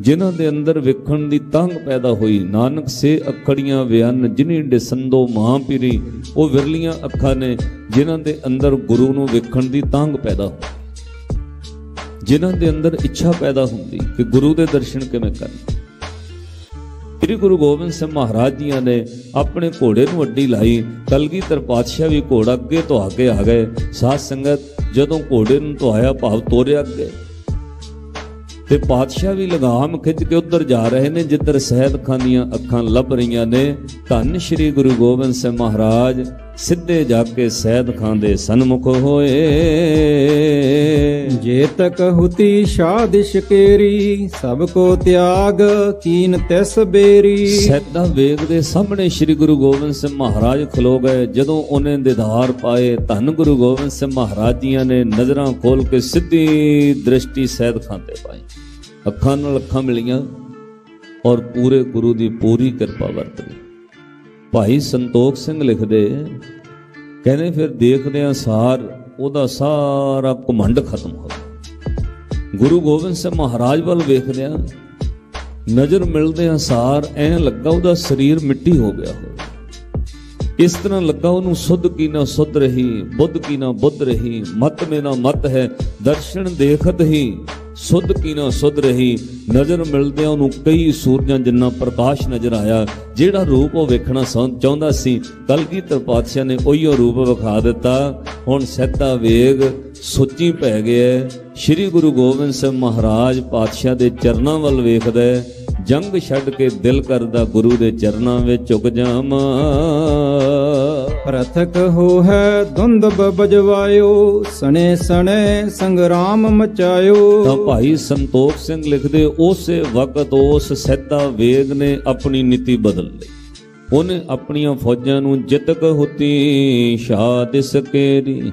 ਜਿਨ੍ਹਾਂ ਦੇ ਅੰਦਰ ਵੇਖਣ ਦੀ ਤੰਗ ਪੈਦਾ ਹੋਈ, ਨਾਨਕ ਸੇ ਅੱਖੜੀਆਂ ਵਿਅਨ ਜਿਨੀ ਡਿਸੰਦੋ ਮਾਂ ਪੀਰੀ, ਉਹ ਵਿਰਲੀਆਂ ਅੱਖਾਂ ਨੇ ਜਿਨ੍ਹਾਂ ਦੇ ਅੰਦਰ ਗੁਰੂ ਨੂੰ ਵੇਖਣ ਦੀ ਤੰਗ ਪੈਦਾ ਹੋਈ। ਜਿਨ੍ਹਾਂ ਦੇ ਅੰਦਰ ਇੱਛਾ ਪੈਦਾ ਹੁੰਦੀ ਕਿ ਗੁਰੂ ਦੇ ਦਰਸ਼ਨ ਕਿਵੇਂ ਕਰਨ। ਸ੍ਰੀ ਗੁਰੂ ਗੋਬਿੰਦ ਸਿੰਘ ਮਹਾਰਾਜ ਜੀਆਂ ਨੇ ਆਪਣੇ ਘੋੜੇ ਨੂੰ ਅੱਡੀ ਲਾਈ, ਕਲਗੀਧਰ ਪਾਤਸ਼ਾਹ ਵੀ ਘੋੜਾ ਅੱਗੇ ਤੋਂ ਕੇ ਆ ਗਏ। ਸਾਧ ਸੰਗਤ ਜਦੋਂ ਘੋੜੇ ਨੂੰ ਧੋਇਆ ਭਾਵ ਤੋਰਿਆ ਅੱਗੇ। ਤੇ ਪਾਤਸ਼ਾਹ ਵੀ ਲਗਾਮ ਖਿੱਚ ਕੇ ਉੱਧਰ ਜਾ ਰਹੇ ਨੇ, ਜਿੱਧਰ ਸਹਿਦ ਖਾਨ ਦੀਆਂ ਅੱਖਾਂ ਲੱਭ ਰਹੀਆਂ ਨੇ। ਧੰਨ ਸ਼੍ਰੀ ਗੁਰੂ ਗੋਬਿੰਦ ਸਿੰਘ ਮਹਾਰਾਜ। ਸਿੱਧੇ ਜਾ ਕੇ ਸਹਿਦ ਖਾਨ ਦੇ ਸਨਮੁਖ ਹੋਏ। ਜੇ ਤਕ ਹੁਤੀ ਸ਼ਾਦਿਸ਼ ਕੇਰੀ ਸਭ ਕੋ ਤਿਆਗ ਕੀਨ ਤਿਸ ਬੇਰੀ। ਸੈਦਾ ਵੇਗ ਦੇ ਸਾਹਮਣੇ ਸ੍ਰੀ ਗੁਰੂ ਗੋਬਿੰਦ ਸਿੰਘ ਮਹਾਰਾਜ ਖਲੋ ਗਏ। ਜਦੋਂ ਉਹਨੇ ਦਿਦਾਰ ਪਾਏ ਧੰਨ ਗੁਰੂ ਗੋਬਿੰਦ ਸਿੰਘ ਮਹਾਰਾਜ ਜੀਆਂ ਨੇ ਨਜ਼ਰਾਂ ਖੋਲ ਕੇ ਸਿੱਧੀ ਦ੍ਰਿਸ਼ਟੀ ਸੈਦ ਖਾਨ ਤੇ ਪਾਈ। ਅੱਖਾਂ ਨਾਲ ਅੱਖਾਂ ਮਿਲੀਆਂ ਔਰ ਪੂਰੇ ਗੁਰੂ ਦੀ ਪੂਰੀ ਕਿਰਪਾ ਵਰਤ ਗਈ ਭਾਈ ਸੰਤੋਖ ਸਿੰਘ ਲਿਖਦੇ, ਕਹਿੰਦੇ ਫਿਰ ਦੇਖਦੇ ਆ ਸਾਰ ਉਹਦਾ ਸਾਰਾ ਘਮੰਡ ਖਤਮ ਹੋ ਗਿਆ। ਗੁਰੂ ਗੋਬਿੰਦ ਸਿੰਘ ਮਹਾਰਾਜ ਵੱਲ ਵੇਖਦੇ ਆ ਨਜ਼ਰ ਮਿਲਦੇ ਸਾਰ ਐ ਲੱਗਾ ਉਹਦਾ ਸਰੀਰ ਮਿੱਟੀ ਹੋ ਗਿਆ ਹੋਵੇ। ਇਸ ਤਰ੍ਹਾਂ ਲੱਗਾ ਉਹਨੂੰ ਸੁੱਧ ਕੀ ਨਾ ਸੁੱਧ ਰਹੀ, ਬੁੱਧ ਕੀ ਨਾ ਬੁੱਧ ਰਹੀ, ਮਤ ਮੇ ਨਾ ਮਤ ਹੈ, ਦਰਸ਼ਨ ਦੇਖਤ ਹੀ ਸੁੱਧ ਕੀ ਨਾ ਸੁੱਧ ਰਹੀ। ਨਜ਼ਰ ਮਿਲਦਿਆਂ ਉਹਨੂੰ ਕਈ ਸੂਰਜਾਂ ਜਿੰਨਾ ਪ੍ਰਕਾਸ਼ ਨਜ਼ਰ ਆਇਆ, ਜਿਹੜਾ ਰੂਪ ਉਹ ਵੇਖਣਾ ਚਾਹੁੰਦਾ ਸੀ। ਕਲਗੀਧਰ ਪਾਤਸ਼ਾਹ ਨੇ ਉਹੀਓ ਰੂਪ ਵਿਖਾ ਦਿੱਤਾ। ਹੁਣ ਸਹਿਤਾ ਵੇਗ ਸੁੱਚੀ ਪੈ ਗਿਆ ਸ੍ਰੀ ਗੁਰੂ ਗੋਬਿੰਦ ਸਿੰਘ ਮਹਾਰਾਜ ਪਾਤਸ਼ਾਹ ਦੇ ਚਰਨਾਂ ਵੱਲ ਵੇਖਦਾ ਹੈ। ਜੰਗ ਛੱਡ ਕੇ ਦਿਲ ਕਰਦਾ ਗੁਰੂ ਦੇ ਚਰਨਾਂ ਵਿੱਚ ਝੁਕ ਜਾਵਾਂ। ਪ੍ਰਥਕ ਹੋ ਹੈ ਦੁੰਦਬ ਬਜਵਾਇਓ ਸਣੇ ਸਣੇ ਸੰਗਰਾਮ ਮਚਾਇਓ। ਤਾਂ ਭਾਈ ਸੰਤੋਖ ਸਿੰਘ ਲਿਖਦੇ ਉਸੇ ਵਕਤ ਉਸ ਸੈਦਾ ਵੇਗ ਨੇ ਆਪਣੀ ਨੀਤੀ ਬਦਲ ਲਈ। ਉਹਨੇ ਆਪਣੀਆਂ ਫੌਜਾਂ ਨੂੰ ਜਿਤਕ ਹੁਤੀ ਸ਼ਾਦਿਸ ਕੇਰੀ।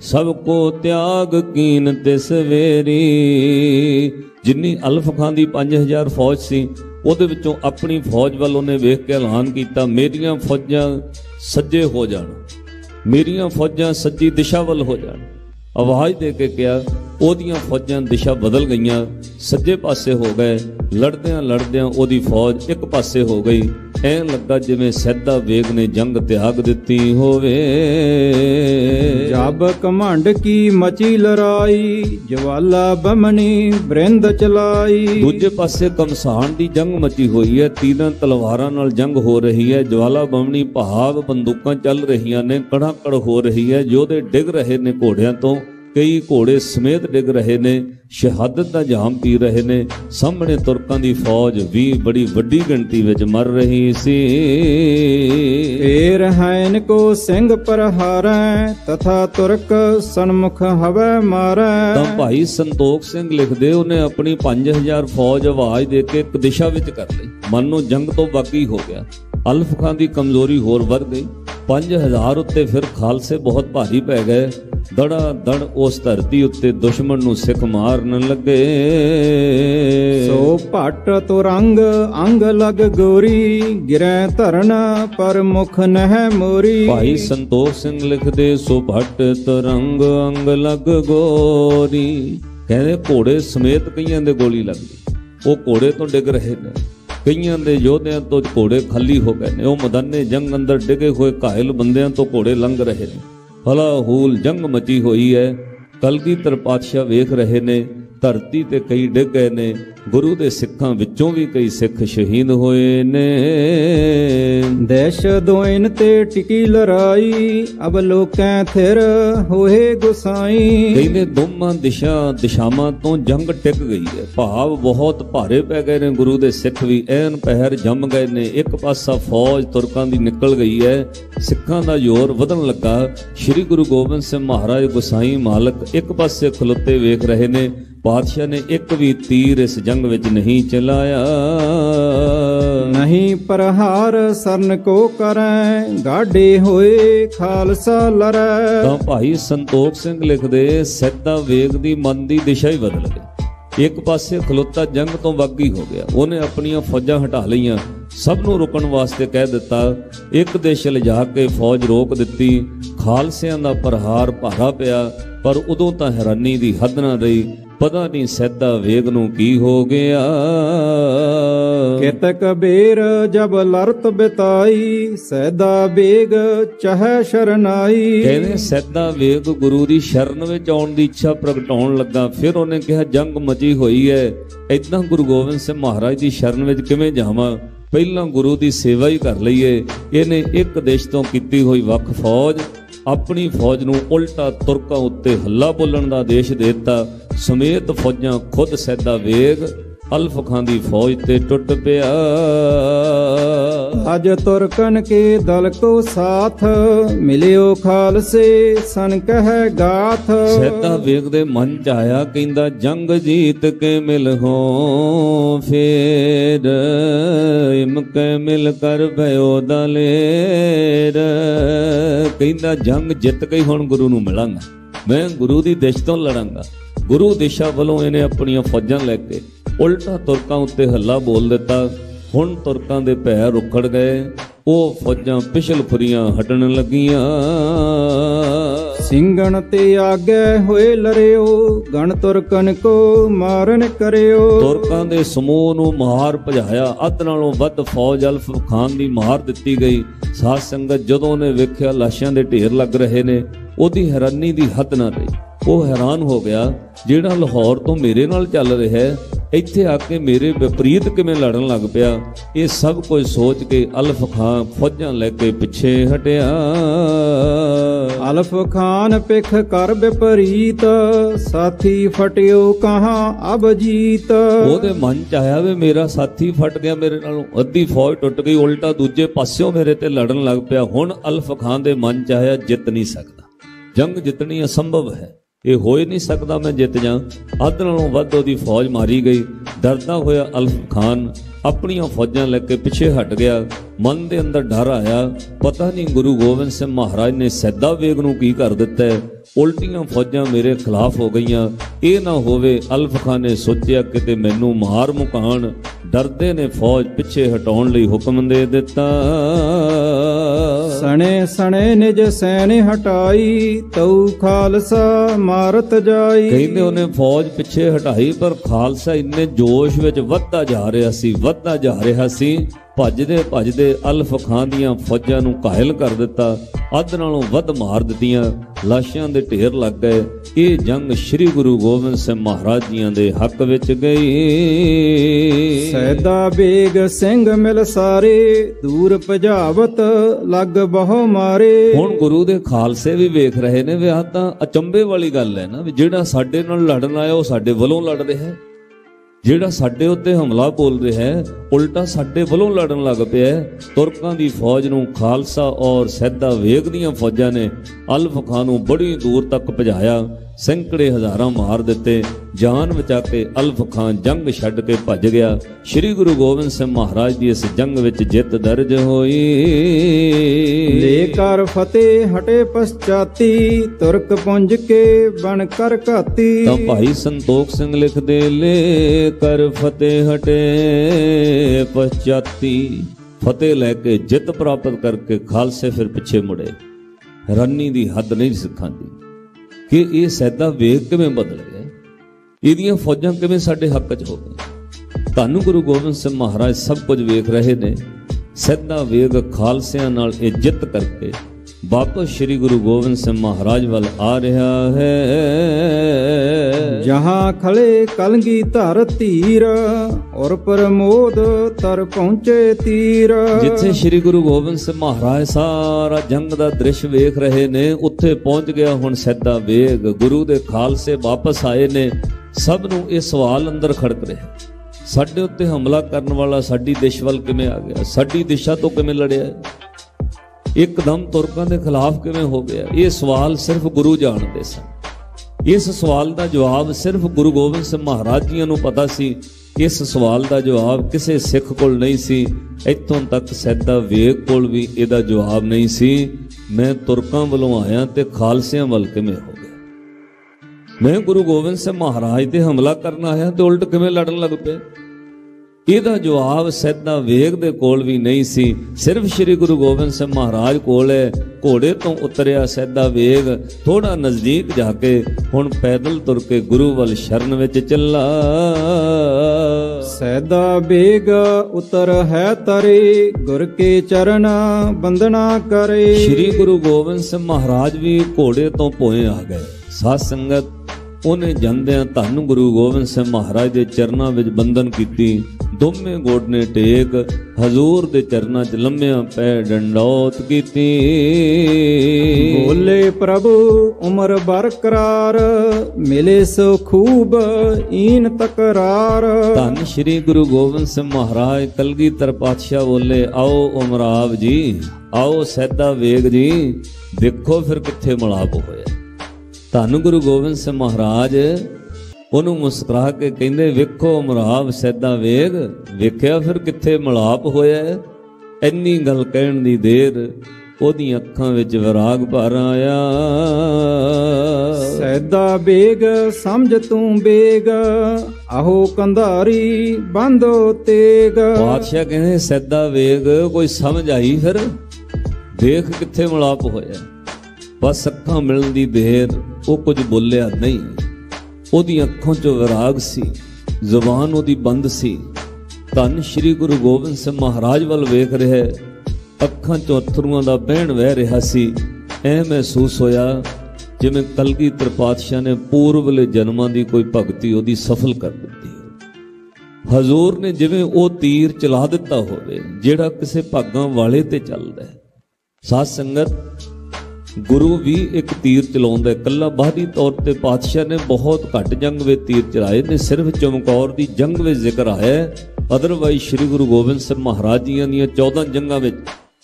ਸਭ ਕੋ ਤਿਆਗ ਕੀਨ ਤਿਸ ਵੇਰੀ। ਜਿੰਨੀ ਅਲਫ ਖਾਨ ਦੀ 5000 ਫੌਜ ਸੀ, ਉਹਦੇ ਵਿੱਚੋਂ ਆਪਣੀ ਫੌਜ ਵੱਲ ਉਹਨੇ ਵੇਖ ਕੇ ਐਲਾਨ ਕੀਤਾ, ਮੇਰੀਆਂ ਫੌਜਾਂ ਸੱਜੇ ਹੋ ਜਾਣ। ਮੇਰੀਆਂ ਫੌਜਾਂ ਸੱਜੀ ਦਿਸ਼ਾ ਵੱਲ ਹੋ ਜਾਣ। ਆਵਾਜ਼ ਦੇ ਕੇ ਕਿਹਾ, ਉਹਦੀਆਂ ਫੌਜਾਂ ਦਿਸ਼ਾ ਬਦਲ ਗਈਆਂ, ਸੱਜੇ ਪਾਸੇ ਹੋ ਗਏ ਲੜਦਿਆਂ ਲੜਦਿਆਂ ਉਹਦੀ ਫੌਜ ਇੱਕ ਪਾਸੇ ਹੋ ਗਈ। ਐਂ ਲੱਗਾ ਜਿਵੇਂ ਸੈਦਾ ਵੇਗ ਨੇ ਜੰਗ ਤਿਆਗ ਦਿੱਤੀ ਹੋਵੇ। ਜਬ ਕਮੰਡ ਕੀ ਮਚੀ ਲੜਾਈ ਜਵਾਲਾ ਬਮਣੀ ਬ੍ਰਿੰਦ ਚਲਾਈ। ਦੂਜੇ ਪਾਸੇ ਕਮਸਾਨ ਦੀ ਜੰਗ ਮਚੀ ਹੋਈ ਹੈ ਤੀਨਾਂ ਤਲਵਾਰਾਂ ਨਾਲ ਜੰਗ ਹੋ ਰਹੀ ਹੈ ਜਵਾਲਾ ਬਮਣੀ ਭਾਵ ਬੰਦੂਕਾਂ ਚੱਲ ਰਹੀਆਂ ਨੇ ਕੜਾ ਕੜ ਹੋ ਰਹੀ ਹੈ ਯੋਧੇ ਡਿੱਗ ਰਹੇ ਨੇ ਘੋੜਿਆਂ ਤੋਂ। ਕਈ ਘੋੜੇ ਸਮੇਤ ਡਿੱਗ ਰਹੇ ਨੇ ਸ਼ਹਾਦਤ ਦਾ ਜਾਮ ਪੀ ਰਹੇ ਨੇ। ਸਾਹਮਣੇ ਤੁਰਕਾਂ ਦੀ ਫੌਜ ਵੀ ਬੜੀ ਵੱਡੀ ਗਿਣਤੀ ਵਿੱਚ ਮਰ ਰਹੀ ਸੀ। ਏਰ ਹੈਨ ਕੋ ਸਿੰਘ ਪ੍ਰਹਾਰੈ ਤਥਾ ਤੁਰਕ ਸਨਮੁਖ ਹਵੈ ਮਾਰੈ। ਤਾਂ ਭਾਈ ਸੰਤੋਖ ਸਿੰਘ ਲਿਖਦੇ ਉਹਨੇ ਆਪਣੀ 5000 ਫੌਜ ਆਵਾਜ਼ ਦੇ ਕੇ ਇੱਕ ਦਿਸ਼ਾ ਵਿੱਚ ਕਰ ਲਈ। ਮਨ ਨੂੰ ਜੰਗ ਤੋਂ ਬਾਕੀ ਹੋ ਗਿਆ। ਅਲਫ ਖਾਨ ਦੀ ਕਮਜ਼ੋਰੀ ਹੋਰ ਵੱਧ ਗਈ। 5000 ਉੱਤੇ ਫਿਰ ਖਾਲਸੇ ਬਹੁਤ ਭਾਰੀ ਪੈ ਗਏ। ਦੜਾ ਦੜ ਉਸ ਧਰਤੀ ਉੱਤੇ ਦੁਸ਼ਮਣ ਨੂੰ ਸਿੱਖ ਮਾਰਨ ਲੱਗੇ। ਸੋ ਭਟ ਤੁਰੰਗ ਅੰਗ ਲਗ ਗੋਰੀ ਗਿਰੈ ਧਰਨ ਪਰ ਮੁਖ ਨਹਿ ਮੋਰੀ। ਭਾਈ ਸੰਤੋਖ ਸਿੰਘ ਲਿਖਦੇ ਸੋ ਭਟ ਤੁਰੰਗ ਅੰਗ ਲਗ ਗੋਰੀ। ਕਹਿੰਦੇ ਘੋੜੇ ਸਮੇਤ ਕਈਆਂ ਦੇ ਗੋਲੀ ਲੱਗ ਗਈ। ਉਹ ਘੋੜੇ ਤੋਂ ਡਿੱਗ ਰਹੇ ਨੇ। ਕਈਆਂ ਦੇ ਯੋਧਿਆਂ ਤੋਂ ਘੋੜੇ ਖਾਲੀ ਹੋ ਗਏ ਨੇ। ਉਹ ਮਦਨੇ ਜੰਗ ਅੰਦਰ ਡਿੱਗੇ ਹੋਏ ਘਾਇਲ ਬੰਦਿਆਂ ਤੋਂ ਘੋੜੇ ਲੰਘ ਰਹੇ ਨੇ। ਫਲਾ ਹੂਲ ਜੰਗ ਮਚੀ ਹੋਈ ਹੈ। ਕਲਗੀਧਰ ਪਾਤਸ਼ਾਹ ਵੇਖ ਰਹੇ ਨੇ ਧਰਤੀ ਤੇ ਕਈ ਡਿੱਗ ਗਏ ਨੇ ਗੁਰੂ ਦੇ ਸਿੱਖਾਂ ਵਿੱਚੋਂ ਵੀ ਕਈ ਸਿੱਖ ਸ਼ਹੀਦ ਹੋਏ ਨੇ। ਦੇਸ਼ ਦੋਇਨ ਤੇ ਟਿਕੀ ਲੜਾਈ ਅਬ ਲੋਕਾਂ ਥਿਰ ਹੋਏ ਗੁਸਾਈ। ਕਹਿੰਦੇ ਦੋਵਾਂ ਦਿਸ਼ਾ ਦਿਸ਼ਾਵਾਂ ਤੋਂ ਜੰਗ ਟਿਕ ਗਈ ਹੈ। ਭਾਵ ਬਹੁਤ ਭਾਰੇ ਪੈ ਗਏ ਨੇ ਗੁਰੂ ਦੇ ਸਿੱਖ ਵੀ ਐਨ ਪਹਿਰ ਜੰਮ ਗਏ ਨੇ। ਇੱਕ ਪਾਸਾ ਫੌਜ ਤੁਰਕਾਂ ਦੀ ਨਿਕਲ ਗਈ ਹੈ ਸਿੱਖਾਂ ਦਾ ਜ਼ੋਰ ਵਧਣ ਲੱਗਾ। ਸ੍ਰੀ ਗੁਰੂ ਗੋਬਿੰਦ ਸਿੰਘ ਮਹਾਰਾਜ ਗੁਸਾਈ ਮਾਲਕ ਇੱਕ ਪਾਸੇ ਖਲੋਤੇ ਵੇਖ ਰਹੇ ਨੇ ਪਾਤਸ਼ਾਹ ਨੇ ਇੱਕ ਵੀ ਤੀਰ ਇਸ ਜੰਗ ਵਿੱਚ ਨਹੀਂ ਚਲਾਇਆ। ਨਹੀਂ ਪ੍ਰਹਾਰ ਸਰਨ ਕੋ ਕਰੈ ਗਾਡੇ ਹੋਏ ਖਾਲਸਾ ਲਰੈ। ਤਾਂ ਭਾਈ ਸੰਤੋਖ ਸਿੰਘ ਲਿਖਦੇ ਸੈਦਾ ਵੇਗ ਦੀ ਮਨ ਦੀ ਦਿਸ਼ਾ ਹੀ ਬਦਲ ਗਈ। ਇੱਕ ਪਾਸੇ ਖਲੋਤਾ ਜੰਗ ਤੋਂ ਵਾਗੀ ਹੋ ਗਿਆ। ਉਹਨੇ ਆਪਣੀਆਂ ਫੌਜਾਂ ਹਟਾ ਲਈਆਂ। ਸਭ ਨੂੰ ਰੁਕਣ ਵਾਸਤੇ ਕਹਿ ਦਿੱਤਾ। ਇੱਕ ਦੇਸ਼ ਲਿਜਾ ਕੇ ਫੌਜ ਰੋਕ ਦਿੱਤੀ। ਖਾਲਸਿਆਂ ਦਾ ਪ੍ਰਹਾਰ ਭਾਰਾ ਪਿਆ। ਪਰ ਉਦੋਂ ਤਾਂ ਹੈਰਾਨੀ ਦੀ ਹੱਦ ਨਾ ਰਹੀ। ਪਤਾ ਨਹੀਂ ਸੈਦਾ ਵੇਗ ਨੂੰ ਕੀ ਹੋ ਗਿਆ। ਕਿਤ ਕਬੀਰ ਜਬ ਲਰਤ ਬਿਤਾਈ ਸੈਦਾ ਬੇਗ ਚਹਿ ਸ਼ਰਨਾਈ। ਕਹਿੰਦੇ ਸੈਦਾ ਵੇਗ ਗੁਰੂ ਦੀ ਸ਼ਰਨ ਵਿੱਚ ਆਉਣ ਦੀ ਇੱਛਾ ਪ੍ਰਗਟਾਉਣ ਲੱਗਾ ਫਿਰ ਉਹਨੇ ਕਿਹਾ ਜੰਗ ਮਚੀ ਹੋਈ ਹੈ ਇਦਾਂ ਗੁਰੂ ਗੋਬਿੰਦ ਸਿੰਘ ਮਹਾਰਾਜ ਦੀ ਸ਼ਰਨ ਵਿੱਚ ਕਿਵੇਂ ਜਾਵਾਂ? ਪਹਿਲਾਂ ਗੁਰੂ ਦੀ ਸੇਵਾ ਹੀ ਕਰ ਲਈਏ। ਇਹਨੇ ਇੱਕ ਦੇਸ਼ ਤੋਂ ਕੀਤੀ ਹੋਈ ਵੱਖ ਫੌਜ ਆਪਣੀ ਫੌਜ ਨੂੰ ਉਲਟਾ ਤੁਰਕਾਂ ਉੱਤੇ ਹੱਲਾ ਬੋਲਣ ਦਾ ਆਦੇਸ਼ ਦੇ ਦਿੱਤਾ। ਸਮੇਤ ਫੌਜਾਂ ਖੁਦ ਸੈਦਾ ਵੇਗ ਅਲਫ ਖਾਂ ਦੀ ਫੌਜ ਤੇ ਟੁੱਟ ਪਿਆ। ਅਜ ਤੁਰਕਨ ਕੇ ਦਲ ਕੋ ਸਾਥ ਮਿਲਿਓ ਖਾਲਸੇ ਸਨ ਕਹਿ ਗਾਥ। ਸੈਦਾ ਵੇਗ ਦੇ ਮਨ ਚ ਆਇਆ ਕਹਿੰਦਾ ਜੰਗ ਜੀਤ ਕੇ ਮਿਲ ਹੋ ਫੇਰ ਇਮ ਕੇ ਮਿਲ ਕਰ ਭਇਓ ਦਲੇਰ ਕਹਿੰਦਾ ਜੰਗ ਜਿੱਤ ਕੇ ਹੁਣ ਗੁਰੂ ਨੂੰ ਮਿਲਾਂਗਾ। ਮੈਂ ਗੁਰੂ ਦੀ ਦਿਸ਼ ਤੋਂ ਲੜਾਂਗਾ। ਗੁਰੂ ਦਿਸ਼ਾ ਵੱਲੋਂ ਇਹਨੇ ਆਪਣੀਆਂ ਫੌਜਾਂ ਲੈ ਕੇ ਉਲਟਾ ਤੁਰਕਾਂ ਉੱਤੇ ਹੱਲਾ ਬੋਲ ਦਿੱਤਾ। ਹੁਣ ਤੁਰਕਾਂ ਦੇ ਪੈਰ ਰੁਕੜ ਗਏ। ਉਹ ਫੌਜਾਂ ਪਿਛਲ ਫੁਰੀਆਂ ਹਟਣ ਲੱਗੀਆਂ। ਸਿੰਘਣ ਤੇ ਆਗੇ ਹੋਏ ਲਰਿਓ ਗਣ ਤੁਰਕਨ ਕੋ ਮਾਰਨ ਕਰਿਓ। ਤੁਰਕਾਂ ਦੇ ਸਮੂਹ ਨੂੰ ਮਾਰ ਭਜਾਇਆ। ਅੱਧ ਨਾਲੋਂ ਵੱਧ ਫੌਜ ਅਲਫ ਖਾਨ ਦੀ ਮਾਰ ਦਿੱਤੀ ਗਈ। ਸਾਧ ਸੰਗਤ ਜਦੋਂ ਨੇ ਵੇਖਿਆ ਲਾਸ਼ਾਂ ਦੇ ਢੇਰ ਲੱਗ ਰਹੇ ਨੇ। ਉਹਦੀ ਹੈਰਾਨੀ ਦੀ ਹੱਦ ਨਾ ਰਹੀ। ਉਹ ਹੈਰਾਨ ਹੋ ਗਿਆ ਜਿਹੜਾ ਲਾਹੌਰ ਤੋਂ ਮੇਰੇ ਨਾਲ ਚੱਲ ਰਿਹਾ ਹੈ ਇੱਥੇ ਆ ਕੇ ਮੇਰੇ ਵਿਪਰੀਤ ਕਿਵੇਂ ਲੜਨ ਲੱਗ ਪਿਆ? ਇਹ ਸਭ ਕੁਝ ਸੋਚ ਕੇ ਅਲਫ ਖਾਨ ਫੌਜਾਂ ਲੈ ਕੇ ਪਿੱਛੇ ਹਟਿਆ। ਅਲਫ ਖਾਨ ਪਿਖ ਕਰ ਵਿਪਰੀਤ ਸਾਥੀ ਫਟਿਓ ਕਹਾਂ ਅਬ ਜੀਤ? ਉਹਦੇ ਮਨ ਚ ਆਇਆ ਵੀ ਮੇਰਾ ਸਾਥੀ ਫਟ ਗਿਆ ਮੇਰੇ ਨਾਲੋਂ ਅੱਧੀ ਫੌਜ ਟੁੱਟ ਗਈ ਉਲਟਾ ਦੂਜੇ ਪਾਸਿਓਂ ਮੇਰੇ ਤੇ ਲੜਨ ਲੱਗ ਪਿਆ। ਹੁਣ ਅਲਫ ਖਾਨ ਦੇ ਮਨ ਚ ਆਇਆ ਜਿੱਤ ਨਹੀਂ ਸਕਦਾ। ਜੰਗ ਜਿੱਤਣੀ ਅਸੰਭਵ ਹੈ। ਇਹ ਹੋ ਹੀ ਨਹੀਂ ਸਕਦਾ ਮੈਂ ਜਿੱਤ ਜਾਂ ਅੱਧ ਨਾਲੋਂ ਵੱਧ ਉਹਦੀ ਫੌਜ ਮਾਰੀ ਗਈ। ਡਰਦਾ ਹੋਇਆ ਅਲਫ ਖਾਨ ਆਪਣੀਆਂ ਫੌਜਾਂ ਲੈ ਕੇ ਪਿੱਛੇ ਹਟ ਗਿਆ। ਮਨ ਦੇ ਅੰਦਰ ਡਰ ਆਇਆ। ਪਤਾ ਨਹੀਂ ਗੁਰੂ ਗੋਬਿੰਦ ਸਿੰਘ ਮਹਾਰਾਜ ਨੇ ਸੈਦਾ ਵੇਗ ਨੂੰ ਕੀ ਕਰ ਦਿੱਤਾ ਉਲਟੀਆਂ ਫੌਜਾਂ ਮੇਰੇ ਖਿਲਾਫ ਹੋ ਗਈਆਂ। ਇਹ ਨਾ ਹੋਵੇ ਅਲਫ ਖਾਨ ਨੇ ਸੋਚਿਆ ਕਿਤੇ ਮੈਨੂੰ ਮਾਰ ਮੁਕਾਣ। ਡਰਦੇ ਨੇ ਫੌਜ ਪਿੱਛੇ ਹਟਾਉਣ ਲਈ ਹੁਕਮ ਦੇ ਦਿੱਤਾ। ਸਣੇ ਸਣੇ ਨਿਜ ਸੈਨ ਹਟਾਈ ਤਉ ਖਾਲਸਾ ਮਾਰਤ ਜਾਈ। ਕਹਿੰਦੇ ਉਹਨੇ ਫੌਜ ਪਿੱਛੇ ਹਟਾਈ ਪਰ ਖਾਲਸਾ ਇੰਨੇ ਜੋਸ਼ ਵਿੱਚ ਵੱਧਦਾ ਜਾ ਰਿਹਾ ਸੀ ਵੱਧਦਾ ਜਾ ਰਿਹਾ ਸੀ। ਭੱਜਦੇ ਭੱਜਦੇ ਅਲਫ ਖਾਨ ਦੀਆਂ ਫੌਜਾਂ ਨੂੰ ਘਾਇਲ ਕਰ ਦਿੱਤਾ। ਅੱਧ ਨਾਲੋਂ ਵੱਧ ਮਾਰ ਦਿੱਤੀਆਂ। ਲਾਸ਼ਾਂ ਦੇ ਢੇਰ ਲੱਗ ਗਏ। ਇਹ ਜੰਗ ਸ੍ਰੀ ਗੁਰੂ ਗੋਬਿੰਦ ਸਿੰਘ ਮਹਾਰਾਜ ਜੀਆਂ ਦੇ ਹੱਕ ਵਿੱਚ ਗਈ। ਸੈਦਾ ਬੇਗ ਸਿੰਘ ਮਿਲ ਸਾਰੇ ਦੂਰ ਭਜਾਵਤ ਲੱਗ ਬਹੁ ਮਾਰੇ। ਹੁਣ ਗੁਰੂ ਦੇ ਖਾਲਸੇ ਵੀ ਵੇਖ ਰਹੇ ਨੇ ਵੀ ਆਹ ਤਾਂ ਅਚੰਬੇ ਵਾਲੀ ਗੱਲ ਹੈ ਨਾ ਵੀ ਜਿਹੜਾ ਸਾਡੇ ਨਾਲ ਲੜਨ ਆਇਆ ਉਹ ਸਾਡੇ ਵੱਲੋਂ ਲੜ ਰਿਹਾ ਹੈ। ਜਿਹੜਾ ਸਾਡੇ ਉੱਤੇ ਹਮਲਾ ਬੋਲ ਰਿਹਾ ਹੈ, ਉਲਟਾ ਸਾਡੇ ਵੱਲੋਂ ਲੜਨ ਲੱਗ ਪਿਆ ਹੈ। ਤੁਰਕਾਂ ਦੀ ਫੌਜ ਨੂੰ ਖਾਲਸਾ ਔਰ ਸੈਦਾ ਵੇਗ ਦੀਆਂ ਫੌਜਾਂ ਨੇ ਅਲਫ ਖਾਨ ਨੂੰ ਬੜੀ ਦੂਰ ਤੱਕ ਭਜਾਇਆ, ਸੈਂਕੜੇ ਹਜ਼ਾਰਾਂ ਮਾਰ ਦਿੱਤੇ, ਜਾਨ ਬਚਾ ਕੇ ਅਲਫ ਖਾਨ ਜੰਗ ਛੱਡ ਕੇ ਭੱਜ ਗਿਆ। ਸ੍ਰੀ ਗੁਰੂ ਗੋਬਿੰਦ ਸਿੰਘ ਮਹਾਰਾਜ ਦੀ ਇਸ ਜੰਗ ਵਿੱਚ ਜਿੱਤ ਦਰਜ ਹੋਈ। ਕਰ ਫਤਿਹ, ਹਟੇ ਪਛਾਤੀ ਤੁਰਕ ਪੁੰਜ ਕੇ ਬਣ ਕਰ ਘਾਤੀ। ਤਾਂ ਭਾਈ ਸੰਤੋਖ ਸਿੰਘ ਲਿਖਦੇ ਲੈ, ਕਰ ਫਤਿਹ, ਹਟੇ ਪਛਾਤੀ ਫਤਿਹ ਲੈ ਕੇ ਜਿੱਤ ਪ੍ਰਾਪਤ ਕਰਕੇ ਖਾਲਸੇ ਫਿਰ ਪਿੱਛੇ ਮੁੜੇ। ਹੈਰਾਨੀ ਦੀ ਹੱਦ ਨਹੀਂ ਸਿੱਖਾਂਦੀ। ਕਿ ਇਹ ਸੈਦਾ ਵੇਖ ਕਿਵੇਂ ਬਦਲ ਗਿਆ। ਇਹਦੀਆਂ ਫੌਜਾਂ ਕਿਵੇਂ ਸਾਡੇ ਹੱਕ 'ਚ ਹੋ ਗਈਆਂ। ਤੁਹਾਨੂੰ ਗੁਰੂ ਗੋਬਿੰਦ ਸਿੰਘ ਮਹਾਰਾਜ ਸਭ ਕੁਝ ਵੇਖ ਰਹੇ ਨੇ। ਸੈਦਾ ਵੇਗ ਖਾਲਸਿਆਂ ਨਾਲ ਇਹ ਜਿੱਤ ਕਰਕੇ ਵਾਪਸ ਸ੍ਰੀ ਗੁਰੂ ਗੋਬਿੰਦ ਸਿੰਘ ਮਹਾਰਾਜ ਵੱਲ ਆ ਰਿਹਾ ਹੈ। ਜਹਾਂ ਖਲੇ ਕਲਗੀ ਧਰ ਧੀਰ ਔਰ ਪ੍ਰਮੋਦ ਤਰ ਪਹੁੰਚੇ ਤੀਰ। ਜਿੱਥੇ ਸ੍ਰੀ ਗੁਰੂ ਗੋਬਿੰਦ ਸਿੰਘ ਮਹਾਰਾਜ ਸਾਰਾ ਜੰਗ ਦਾ ਦ੍ਰਿਸ਼ ਵੇਖ ਰਹੇ ਨੇ ਉੱਥੇ ਪਹੁੰਚ ਗਿਆ ਹੁਣ ਸੈਦਾ ਵੇਗ। ਗੁਰੂ ਦੇ ਖਾਲਸੇ ਵਾਪਸ ਆਏ ਨੇ। ਸਭ ਨੂੰ ਇਹ ਸਵਾਲ ਅੰਦਰ ਖੜਕ ਰਿਹਾ। ਸਾਡੇ ਉੱਤੇ ਹਮਲਾ ਕਰਨ ਵਾਲਾ ਸਾਡੀ ਦੇਸ਼ ਵੱਲ ਕਿਵੇਂ ਆ ਗਿਆ? ਸਾਡੀ ਦਿਸ਼ਾ ਤੋਂ ਕਿਵੇਂ ਲੜਿਆ? ਇੱਕਦਮ ਤੁਰਕਾਂ ਦੇ ਖਿਲਾਫ ਕਿਵੇਂ ਹੋ ਗਿਆ? ਇਹ ਸਵਾਲ ਸਿਰਫ ਗੁਰੂ ਜਾਣਦੇ ਸਨ। ਇਸ ਸਵਾਲ ਦਾ ਜਵਾਬ ਸਿਰਫ ਗੁਰੂ ਗੋਬਿੰਦ ਸਿੰਘ ਮਹਾਰਾਜ ਜੀਆਂ ਨੂੰ ਪਤਾ ਸੀ। ਇਸ ਸਵਾਲ ਦਾ ਜਵਾਬ ਕਿਸੇ ਸਿੱਖ ਕੋਲ ਨਹੀਂ ਸੀ। ਇੱਥੋਂ ਤੱਕ ਸੈਦਾ ਵੇਗ ਕੋਲ ਵੀ ਇਹਦਾ ਜਵਾਬ ਨਹੀਂ ਸੀ। ਮੈਂ ਤੁਰਕਾਂ ਵੱਲੋਂ ਆਇਆ ਤੇ ਖਾਲਸਿਆਂ ਵੱਲ ਕਿਵੇਂ ਹੋ ਗਿਆ? ਮੈਂ ਗੁਰੂ ਗੋਬਿੰਦ ਸਿੰਘ ਮਹਾਰਾਜ ਤੇ ਹਮਲਾ ਕਰਨ ਆਇਆ ਤੇ ਉਲਟ ਕਿਵੇਂ ਲੜਨ ਲੱਗ ਪਿਆ ਇਹਦਾ ਜਵਾਬ ਸੈਦਾ ਵੇਗ ਦੇ ਕੋਲ ਵੀ ਨਹੀਂ ਸੀ। ਸਿਰਫ ਸ੍ਰੀ ਗੁਰੂ ਗੋਬਿੰਦ ਸਿੰਘ ਮਹਾਰਾਜ ਕੋਲ ਹੈ ਘੋੜੇ ਤੋਂ ਉਤਰਿਆ ਸੈਦਾ ਵੇਗ ਥੋੜਾ ਨਜ਼ਦੀਕ ਜਾ ਕੇ ਹੁਣ ਪੈਦਲ ਤੁਰ ਕੇ ਗੁਰੂ ਵੱਲ ਸ਼ਰਨ ਵਿੱਚ ਚੱਲਾ। ਸੈਦਾ ਬੇਗ ਉਤਰ ਹੈ ਤਰੇ ਗੁਰ ਕੇ ਚਰਨ ਬੰਦਨਾ ਕਰੇ। ਸ੍ਰੀ ਗੁਰੂ ਗੋਬਿੰਦ ਸਿੰਘ ਮਹਾਰਾਜ ਵੀ ਘੋੜੇ ਤੋਂ ਭੋਏ ਆ ਗਏ। ਸਾਧ ਸੰਗਤ ਉਹਨੇ ਜਾਂਦਿਆਂ ਧੰਨ ਗੁਰੂ ਗੋਬਿੰਦ ਸਿੰਘ ਮਹਾਰਾਜ ਦੇ ਚਰਨਾਂ ਵਿੱਚ ਬੰਦਨ ਕੀਤੀ। ਦੋਵੇਂ ਗੋਡਨੇ ਟੇਕ ਹਜ਼ੂਰ ਦੇ ਚਰਨਾਂ 'ਚ ਲੰਮਿਆਂ ਪੈ ਡੰਡੌਤ ਕੀਤੀ। ਬੋਲੇ ਪ੍ਰਭੂ ਉਮਰ ਬਰਕਰਾਰ ਮਿਲੇ ਸੋ ਖੂਬ ਈਨ ਤਕਰਾਰ। ਧੰਨ ਸ਼੍ਰੀ ਗੁਰੂ ਗੋਬਿੰਦ ਸਿੰਘ ਮਹਾਰਾਜ ਕਲਗੀਧਰ ਪਾਤਸ਼ਾਹ ਬੋਲੇ ਆਓ ਉਮਰਾਵ ਜੀ ਆਓ ਸੈਦਾ ਵੇਗ ਜੀ ਦੇਖੋ ਫਿਰ ਕਿੱਥੇ ਮਲਾਪ ਹੋਇਆ। ਧੰਨ ਗੁਰੂ ਗੋਬਿੰਦ ਸਿੰਘ ਮਹਾਰਾਜ ਉਹਨੂੰ ਮੁਸਕਰਾ ਕੇ ਕਹਿੰਦੇ ਵੇਖੋ ਉਮਰਾਵ ਸੈਦਾ ਵੇਗ ਵੇਖਿਆ ਫਿਰ ਕਿੱਥੇ ਮਲਾਪ ਹੋਇਆ? ਇੰਨੀ ਗੱਲ ਕਹਿਣ ਦੀ ਦੇਰ ਉਹਦੀਆਂ ਅੱਖਾਂ ਵਿੱਚ ਵਿਰਾਗ ਭਰ ਆਇਆ। ਸੈਦਾ ਬੇਗ ਸਮਝ ਤੂੰ ਬੇਗ ਆਹੋ ਕੰਧਾਰੀ ਬੰਦੋ ਤੇਗ। ਬਾਦਸ਼ਾਹ ਕਹਿੰਦੇ ਸੈਦਾ ਵੇਗ ਕੋਈ ਸਮਝ ਆਈ ਫਿਰ? ਦੇਖ ਕਿੱਥੇ ਮਲਾਪ ਹੋਇਆ ਬਸ ਅੱਖਾਂ ਮਿਲਣ ਦੀ ਦੇਰ ਉਹ ਕੁਝ ਬੋਲਿਆ ਨਹੀਂ। ਉਹਦੀ ਅੱਖਾਂ 'ਚੋਂ ਵਿਰਾਗ ਸੀ, ਜ਼ੁਬਾਨ ਉਹਦੀ ਬੰਦ ਸੀ। ਧੰਨ ਸ਼੍ਰੀ ਗੁਰੂ ਗੋਬਿੰਦ ਸਿੰਘ ਮਹਾਰਾਜ ਵੱਲ ਵੇਖ ਰਿਹਾ, ਅੱਖਾਂ 'ਚੋਂ ਅਥਰੂਆਂ ਦਾ ਬਹਿਣ ਵਹਿ ਰਿਹਾ ਸੀ। ਐ ਮਹਿਸੂਸ ਹੋਇਆ ਜਿਵੇਂ ਕਲਗੀ ਪਾਤਸ਼ਾਹ ਨੇ ਪੂਰਵਲੇ ਜਨਮਾਂ ਦੀ ਕੋਈ ਭਗਤੀ ਉਹਦੀ ਸਫਲ ਕਰ ਦਿੱਤੀ ਹਜ਼ੂਰ ਨੇ ਜਿਵੇਂ ਉਹ ਤੀਰ ਚਲਾ ਦਿੱਤਾ ਹੋਵੇ, ਜਿਹੜਾ ਕਿਸੇ ਭਾਗਾਂ ਵਾਲੇ ਤੇ ਚੱਲਦਾ ਹੈ। ਸਾਧ ਸੰਗਤ ਗੁਰੂ ਵੀ ਇੱਕ ਤੀਰ ਚਲਾਉਂਦਾ ਇਕੱਲਾ ਕੱਲਾ ਬਾਹਰੀ ਤੌਰ ਤੇ ਪਾਤਸ਼ਾਹ ਨੇ ਬਹੁਤ ਘੱਟ ਜੰਗ ਵਿੱਚ ਤੀਰ ਚਲਾਏ ਨੇ। ਸਿਰਫ ਚਮਕੌਰ ਦੀ ਜੰਗ ਵਿੱਚ ਜ਼ਿਕਰ ਆਇਆ ਹੈ। ਅਦਰਵਾਈਜ਼ ਸ੍ਰੀ ਗੁਰੂ ਗੋਬਿੰਦ ਸਿੰਘ ਮਹਾਰਾਜ ਜੀਆਂ ਦੀਆਂ 14 ਜੰਗਾਂ ਵਿੱਚ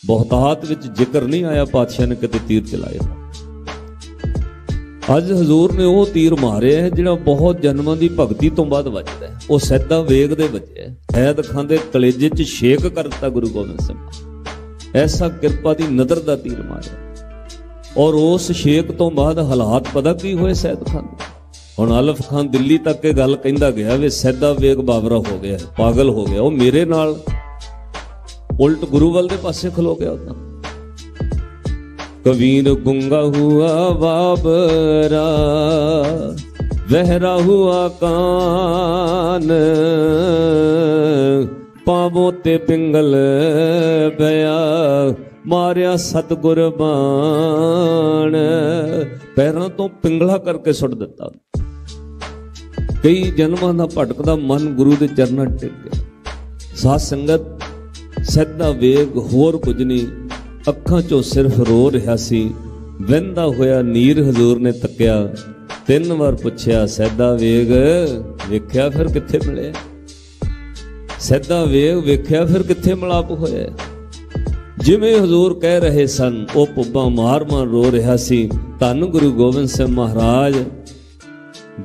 ਬਹੁਤਾਤ ਵਿੱਚ ਜ਼ਿਕਰ ਨਹੀਂ ਆਇਆ ਪਾਤਸ਼ਾਹ ਨੇ ਕਦੇ ਤੀਰ ਚਲਾਏ ਅੱਜ ਹਜ਼ੂਰ ਨੇ ਉਹ ਤੀਰ ਮਾਰਿਆ ਹੈ ਜਿਹੜਾ ਬਹੁਤ ਜਨਮਾਂ ਦੀ ਭਗਤੀ ਤੋਂ ਬਾਅਦ ਵੱਜਦਾ ਹੈ। ਉਹ ਸੈਦਾ ਵੇਗ ਦੇ ਵੱਜਿਆ ਹੈ। ਹੈਦ ਖਾਂਦੇ ਕਲੇਜੇ 'ਚ ਛੇਕ ਕਰ ਦਿੱਤਾ ਗੁਰੂ ਗੋਬਿੰਦ ਸਿੰਘ। ਐਸਾ ਕਿਰਪਾ ਦੀ ਨਦਰ ਦਾ ਤੀਰ ਮਾਰਿਆ। ਔਰ ਉਸ ਛੇਕ ਤੋਂ ਬਾਅਦ ਹਾਲਾਤ ਪਤਾ ਕੀ ਹੋਏ ਸੈਦ ਖਾਨ। ਹੁਣ ਅਲਫ ਖਾਨ ਦਿੱਲੀ ਤੱਕ ਇਹ ਗੱਲ ਕਹਿੰਦਾ ਗਿਆ ਵੇ ਸੈਦਾ ਵੇਗ ਬਾਬਰਾ ਹੋ ਗਿਆ, ਪਾਗਲ ਹੋ ਗਿਆ, ਉਹ ਮੇਰੇ ਨਾਲ ਉਲਟ ਗੁਰੂ ਵੱਲ ਦੇ ਪਾਸੇ ਖਲੋ ਗਿਆ ਉਦਾਂ ਕਬੀਰ ਗੁੰਗਾ ਹੁਆ ਬਾਬਰਾ, ਵਹਿਰਾ ਹੁਆ ਕਾਨ। ਪਾਵੋ ਤੇ ਪਿੰਗਲ ਬਿਆ ਮਾਰਿਆ ਸਤਗੁਰ ਬਾਣ ਪੈਰਾਂ ਤੋਂ ਪਿੰਗਲਾ ਕਰਕੇ ਸੁੱਟ ਦਿੱਤਾ। ਕਈ ਜਨਮਾਂ ਦਾ ਭਟਕਦਾ ਮਨ ਗੁਰੂ ਦੇ ਚਰਨਾਂ 'ਚ ਟਿਕ ਗਿਆ। ਸਾਧ ਸੰਗਤ ਸੱਦਾ ਵੇਗ ਹੋਰ ਕੁਝ ਨਹੀਂ। ਅੱਖਾਂ 'ਚੋਂ ਸਿਰਫ ਰੋ ਰਿਹਾ ਸੀ। ਵਹਿੰਦਾ ਹੋਇਆ ਨੀਰ ਹਜ਼ੂਰ ਨੇ ਤੱਕਿਆ। ਤਿੰਨ ਵਾਰ ਪੁੱਛਿਆ ਸੈਦਾ ਵੇਗ ਵੇਖਿਆ ਫਿਰ ਕਿੱਥੇ ਮਿਲਿਆ? ਸੈਦਾ ਵੇਗ ਵੇਖਿਆ ਫਿਰ ਕਿੱਥੇ ਮਲਾਪ ਹੋਇਆ? ਜਿਵੇਂ ਹਜ਼ੂਰ ਕਹਿ ਰਹੇ ਸਨ, ਉਹ ਪੁੱਬਾਂ ਮਾਰ-ਮਾਰ ਰੋ ਰਿਹਾ ਸੀ। ਧੰਨ ਗੁਰੂ ਗੋਬਿੰਦ ਸਿੰਘ ਮਹਾਰਾਜ।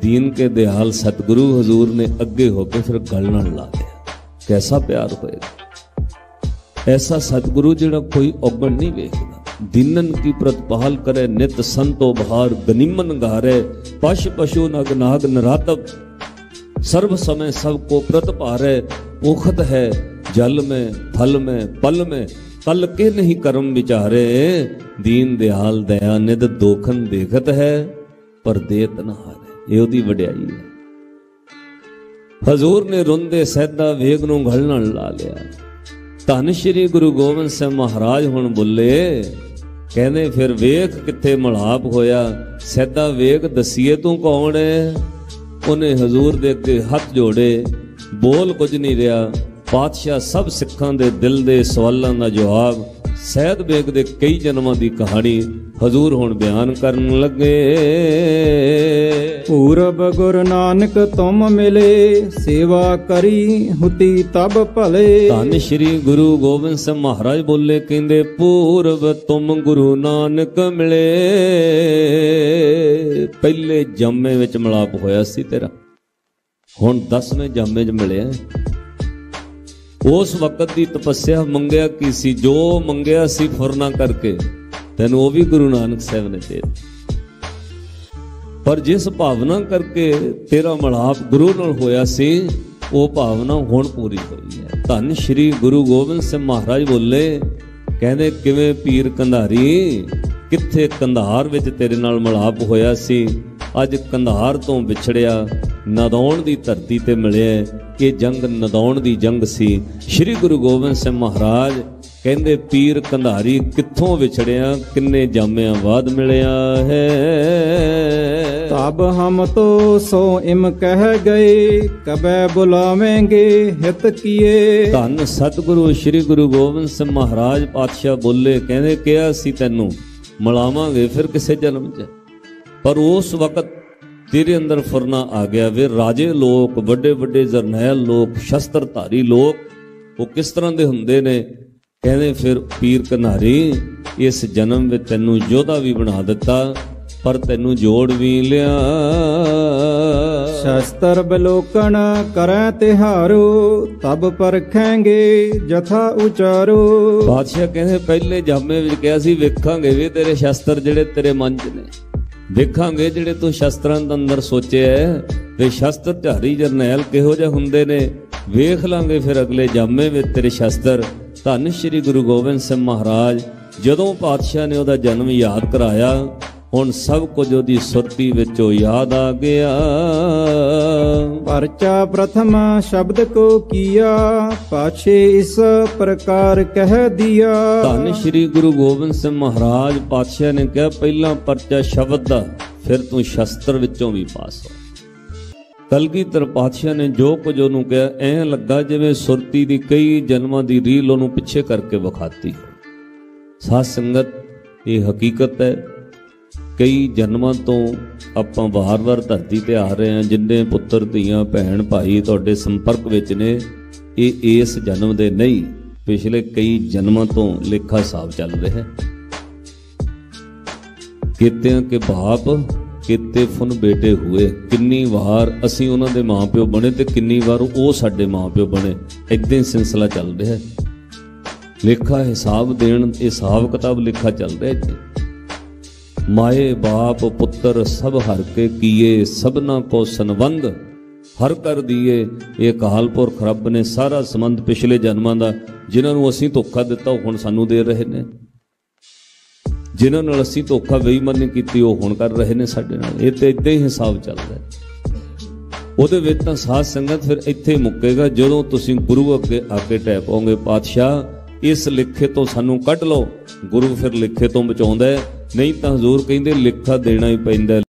ਦੀਨ ਕੇ ਦਿਹਾਲ ਸਤਿਗੁਰੂ ਹਜ਼ੂਰ ਨੇ ਅੱਗੇ ਹੋ ਕੇ ਫਿਰ ਗਲਣਣ ਲਾ ਦਿਆ ਕੈਸਾ ਪਿਆਰ ਹੋਏਗਾ? ਐਸਾ ਸਤਿਗੁਰੂ ਜਿਹੜਾ ਕੋਈ ਔਗਣ ਨਹੀਂ ਵੇਖਦਾ। ਦਿਨਨ ਕੀ ਪ੍ਰਤਪਾਲ ਕਰੇ, ਨਿਤ ਸੰਤੋ ਬਹਾਰ ਗਨੀਮਨ ਘਾਰੇ ਪਸ਼ ਪਸ਼ੂ ਨਗ ਨਾਗ ਨਰਾਤਬ ਸਰਬ ਸਮੇ ਸਭ ਕੋ ਪ੍ਰਤਪਾਰੇ ਉਖਤ ਹੈ ਜਲ ਮੈਂ, ਫਲ ਮੈਂ, ਪਲ ਮੈਂ। ਪਲਕੇ ਨਹੀਂ ਕਰਮ ਵਿਚਾਰੇ। ਦੀਨ ਦਿਆਲ ਦਇਆ ਨਿਦ ਦੋਖਨ ਦੇਖਤ ਹੈ, ਪਰ ਦੇਤ ਨਾ ਹਾਰੇ। ਇਹ ਉਹਦੀ ਵਡਿਆਈ ਹੈ। ਹਜ਼ੂਰ ਨੇ ਰੁੰਦੇ ਸਹਿਦਾ ਵੇਗ ਨੂੰ ਘਲਣ ਲਾ ਲਿਆ। ਧੰਨ ਸ਼੍ਰੀ ਗੁਰੂ ਗੋਬਿੰਦ ਸਿੰਘ ਮਹਾਰਾਜ ਹੁਣ ਬੁੱਲੇ, ਕਹਿੰਦੇ ਫਿਰ ਵੇਖ ਕਿੱਥੇ ਮਲਾਪ ਹੋਇਆ। ਸੈਦਾ ਵੇਗ ਦਸੀਏ ਤੂੰ ਕੌਣ ਹੈ ਉਹਨੇ ਹਜ਼ੂਰ ਦੇ ਅੱਗੇ ਹੱਥ ਜੋੜੇ, ਬੋਲ ਕੁਝ ਨਹੀਂ ਰਿਹਾ। ਪਾਤਸ਼ਾਹ ਸਭ ਸਿੱਖਾਂ ਦੇ ਦਿਲ ਦੇ ਸਵਾਲਾਂ ਦਾ ਜਵਾਬ ਸਹਿਦ ਬੇਗ ਦੇ ਕਈ ਜਨਮਾਂ ਦੀ ਕਹਾਣੀ ਹਜ਼ੂਰ ਹੁਣ ਬਿਆਨ ਕਰਨ ਲੱਗੇ। ਪੂਰਬ ਗੁਰੂ ਨਾਨਕ ਤੁਮ ਮਿਲੇ ਸੇਵਾ ਕਰੀ ਹੁਤੀ ਤਬ ਭਲੇ। ਧੰਨ ਸ਼੍ਰੀ ਗੁਰੂ ਗੋਬਿੰਦ ਸਿੰਘ ਮਹਾਰਾਜ ਬੋਲੇ ਕਹਿੰਦੇ ਪੂਰਬ ਤੁਮ ਗੁਰੂ ਨਾਨਕ ਮਿਲੇ। ਪਹਿਲੇ ਜੰਮੇ ਵਿੱਚ ਮਲਾਪ ਹੋਇਆ ਸੀ ਤੇਰਾ। ਹੁਣ 10ਵੇਂ ਜੰਮੇ 'ਚ ਮਿਲਿਆ। ਉਸ ਵਕਤ ਦੀ ਤਪੱਸਿਆ ਮੰਗਿਆ ਕੀ ਸੀ? ਜੋ ਮੰਗਿਆ ਸੀ ਫੁਰਨਾ ਕਰਕੇ। ਤੈਨੂੰ ਉਹ ਵੀ ਗੁਰੂ ਨਾਨਕ ਸਾਹਿਬ ਨੇ ਦੇ ਦਿੱਤਾ। ਪਰ ਜਿਸ ਭਾਵਨਾ ਕਰਕੇ ਤੇਰਾ ਮਲਾਪ ਗੁਰੂ ਨਾਲ ਹੋਇਆ ਸੀ, ਉਹ ਭਾਵਨਾ ਹੁਣ ਪੂਰੀ ਹੋਈ ਹੈ। ਧੰਨ ਸ਼੍ਰੀ ਗੁਰੂ ਗੋਬਿੰਦ ਸਿੰਘ ਮਹਾਰਾਜ ਬੋਲੇ, ਕਹਿੰਦੇ, ਕਿਵੇਂ ਪੀਰ ਕੰਧਾਰੀ? ਕਿੱਥੇ ਕੰਧਾਰ ਵਿੱਚ ਤੇਰੇ ਨਾਲ ਮਲਾਪ ਹੋਇਆ ਸੀ? ਅੱਜ ਕੰਧਾਰ ਤੋਂ ਵਿਛੜਿਆ ਨਦੌਣ ਦੀ ਧਰਤੀ ਤੇ ਮਿਲਿਆ ਇਹ ਜੰਗ ਨਦੌਣ ਦੀ ਜੰਗ ਸੀ। ਸ਼੍ਰੀ ਗੁਰੂ ਗੋਬਿੰਦ ਸਿੰਘ ਮਹਾਰਾਜ ਕਹਿੰਦੇ ਪੀਰ ਕੰਧਾਰੀ ਕਿੱਥੋਂ ਵਿਛੜਿਆ? ਕਿੰਨੇ ਜਾਮਿਆਂ ਬਾਅਦ ਮਿਲਿਆ ਹੈ? ਤਬ ਹਮ ਤੋ ਸੋ ਇਮ ਕਹਿ ਗਏ ਕਬੈ ਬੁਲਾਵੇਂਗੇ ਹਿਤ ਕੀਏ। ਧੰਨ ਸਤਿਗੁਰੂ ਸ੍ਰੀ ਗੁਰੂ ਗੋਬਿੰਦ ਸਿੰਘ ਮਹਾਰਾਜ ਪਾਤਸ਼ਾਹ ਬੋਲੇ ਕਹਿੰਦੇ ਕਿਹਾ ਸੀ ਤੈਨੂੰ ਮਿਲਾਵਾਂਗੇ ਫਿਰ ਕਿਸੇ ਜਨਮ 'ਚ। ਪਰ ਉਸ ਵਕਤ ਤੇਰੇ ਅੰਦਰ ਫੁਰਨਾ ਆ ਗਿਆ ਵੇ। ਰਾਜੇ ਲੋਕ ਵੱਡੇ ਵੱਡੇ ਜਰਨੈਲ ਲੋਕ ਸ਼ਸਤਰਧਾਰੀ ਲੋਕ ਉਹ ਕਿਸ ਤਰ੍ਹਾਂ ਦੇ ਹੁੰਦੇ ਨੇ? ਕਹਿੰਦੇ ਫਿਰ ਪੀਰ ਕਨਾਰੀ ਇਸ ਜਨਮ ਵਿੱਚ ਤੈਨੂੰ ਯੋਧਾ ਵੀ ਬਣਾ ਦਿੱਤਾ ਪਰ ਤੈਨੂੰ ਜੋੜ ਵੀ ਲਿਆ। ਸ਼ਸਤਰ ਬਲੋਕਣ ਕਰੈ ਤਿਹਾਰੋ ਤਬ ਪਰਖਾਂਗੇ ਜਥਾ ਉਚਾਰੋ। ਬਾਦਸ਼ਾਹ ਕਹਿੰਦੇ ਪਹਿਲੇ ਜਾਮੇ ਵਿੱਚ ਕਿਹਾ ਸੀ ਵੇਖਾਂਗੇ ਵੀ ਤੇਰੇ ਸ਼ਸਤਰ ਜਿਹੜੇ ਤੇਰੇ ਮਨ 'ਚ ਨੇ। ਵੇਖਾਂਗੇ ਜਿਹੜੇ ਤੂੰ ਸ਼ਸਤਰਾਂ ਦੇ ਅੰਦਰ ਸੋਚਿਆ ਹੈ, ਵੀ ਸ਼ਸਤਰ ਧਾਰੀ ਜਰਨੈਲ ਕਿਹੋ ਜਿਹੇ ਹੁੰਦੇ ਨੇ? ਵੇਖ ਲਾਂਗੇ ਫਿਰ ਅਗਲੇ ਜਾਮੇ ਵਿੱਚ ਤੇਰੇ ਸ਼ਸਤਰ। ਧੰਨ ਸ਼੍ਰੀ ਗੁਰੂ ਗੋਬਿੰਦ ਸਿੰਘ ਮਹਾਰਾਜ ਜਦੋਂ ਪਾਤਸ਼ਾਹ ਨੇ ਉਹਦਾ ਜਨਮ ਯਾਦ ਕਰਾਇਆ ਹੁਣ ਸਭ ਕੁਝ ਉਹਦੀ ਸੁਰਤੀ ਵਿੱਚੋਂ ਯਾਦ ਆ ਗਿਆ। ਪਰਚਾ ਪ੍ਰਥਮ ਸ਼ਬਦ ਕੋ ਕੀਆ ਪਾਛੇ ਇਸ ਪ੍ਰਕਾਰ ਕਹਿ ਦਿਆ। ਧੰਨ ਸ਼੍ਰੀ ਗੁਰੂ ਗੋਬਿੰਦ ਸਿੰਘ ਮਹਾਰਾਜ ਪਾਤਸ਼ਾਹ ਨੇ ਕਿਹਾ ਪਹਿਲਾਂ ਪਰਚਾ ਸ਼ਬਦ ਦਾ ਫਿਰ ਤੂੰ ਸ਼ਸਤਰ ਵਿੱਚੋਂ ਵੀ ਪਾਸ ਹੋ ਕਲਗੀਧਰ ਪਾਤਸ਼ਾਹ ਨੇ ਜੋ ਕੁਝ ਉਹਨੂੰ ਕਿਹਾ ਐਂ ਲੱਗਾ ਜਿਵੇਂ ਸੁਰਤੀ ਦੀ ਕਈ ਜਨਮਾਂ ਦੀ ਰੀਲ ਉਹਨੂੰ ਪਿੱਛੇ ਕਰਕੇ ਵਿਖਾਤੀ। ਸਾਧ ਸੰਗਤ ਇਹ ਹਕੀਕਤ ਹੈ ਕਈ ਜਨਮਾਂ ਤੋਂ ਆਪਾਂ ਵਾਰ-ਵਾਰ ਧਰਤੀ ਤੇ ਆ ਰਹੇ ਹਾਂ, ਜਿੰਨੇ ਪੁੱਤਰ, ਧੀਆਂ, ਭੈਣ, ਭਾਈ ਤੁਹਾਡੇ ਸੰਪਰਕ ਵਿੱਚ ਨੇ, ਇਹ ਇਸ ਜਨਮ ਦੇ ਨਹੀਂ, ਪਿਛਲੇ ਕਈ ਜਨਮਾਂ ਤੋਂ ਲੇਖਾ ਹਿਸਾਬ ਚੱਲ ਰਿਹਾ ਹੈ। ਕਿਤਿਆਂ ਕੇ ਬਾਪ, ਕਿਤੇ ਫੁਨ ਬੇਟੇ ਹੋਏ, ਕਿੰਨੀ ਵਾਰ ਅਸੀਂ ਉਹਨਾਂ ਦੇ ਮਾਪਿਓ ਬਣੇ ਤੇ ਕਿੰਨੀ ਵਾਰ ਉਹ ਸਾਡੇ ਮਾਪਿਓ ਬਣੇ ਇਦਾਂ ਹੀ ਸਿਲਸਿਲਾ ਚੱਲ ਰਿਹਾ ਹੈ। ਲੇਖਾ ਹਿਸਾਬ ਦੇਣ, ਇਹ ਹਿਸਾਬ ਕਿਤਾਬ ਲਿਖਾ ਚੱਲ ਰਿਹਾ ਇੱਥੇ ਮਾਏ ਬਾਪ ਪੁੱਤਰ ਸਭ ਹਰ ਕੇ ਕੀਏ, ਸਭਨਾ ਕੋ ਸੰਬੰਧ ਹਰ ਕਰ ਦੀਏ। ਇਹ ਅਕਾਲ ਪੁਰਖ ਰੱਬ ਨੇ ਸਾਰਾ ਸੰਬੰਧ ਪਿਛਲੇ ਜਨਮਾਂ ਦਾ, ਜਿਨ੍ਹਾਂ ਨੂੰ ਅਸੀਂ ਧੋਖਾ ਦਿੱਤਾ, ਉਹ ਹੁਣ ਸਾਨੂੰ ਦੇ ਰਹੇ ਨੇ। ਜਿਨ੍ਹਾਂ ਨਾਲ ਅਸੀਂ ਧੋਖਾ ਬੇਈਮਾਨੀ ਕੀਤੀ, ਉਹ ਹੁਣ ਕਰ ਰਹੇ ਨੇ ਸਾਡੇ ਨਾਲ। ਇਹ ਤੇ ਇਦਾਂ ਹੀ ਹਿਸਾਬ ਚੱਲਦਾ ਹੈ। ਉਹਦੇ ਵਿੱਚ ਤਾਂ ਸਾਧ ਸੰਗਤ ਫਿਰ ਇੱਥੇ ਮੁੱਕੇਗਾ, ਜਦੋਂ ਤੁਸੀਂ ਗੁਰੂ ਅੱਗੇ ਆ ਕੇ ਟੈ ਪਾਓਗੇ ਪਾਤਸ਼ਾਹ, ਇਸ ਲਿਖੇ ਤੋਂ ਸਾਨੂੰ ਕੱਢ ਲਓ। ਗੁਰੂ ਫਿਰ ਲਿਖੇ ਤੋਂ ਬਚਾਉਂਦਾ ਹੈ। ਨਹੀਂ ਤਾਂ ਹਜ਼ੂਰ ਕਹਿੰਦੇ ਲਿਖਾ ਦੇਣਾ ਹੀ ਪੈਂਦਾ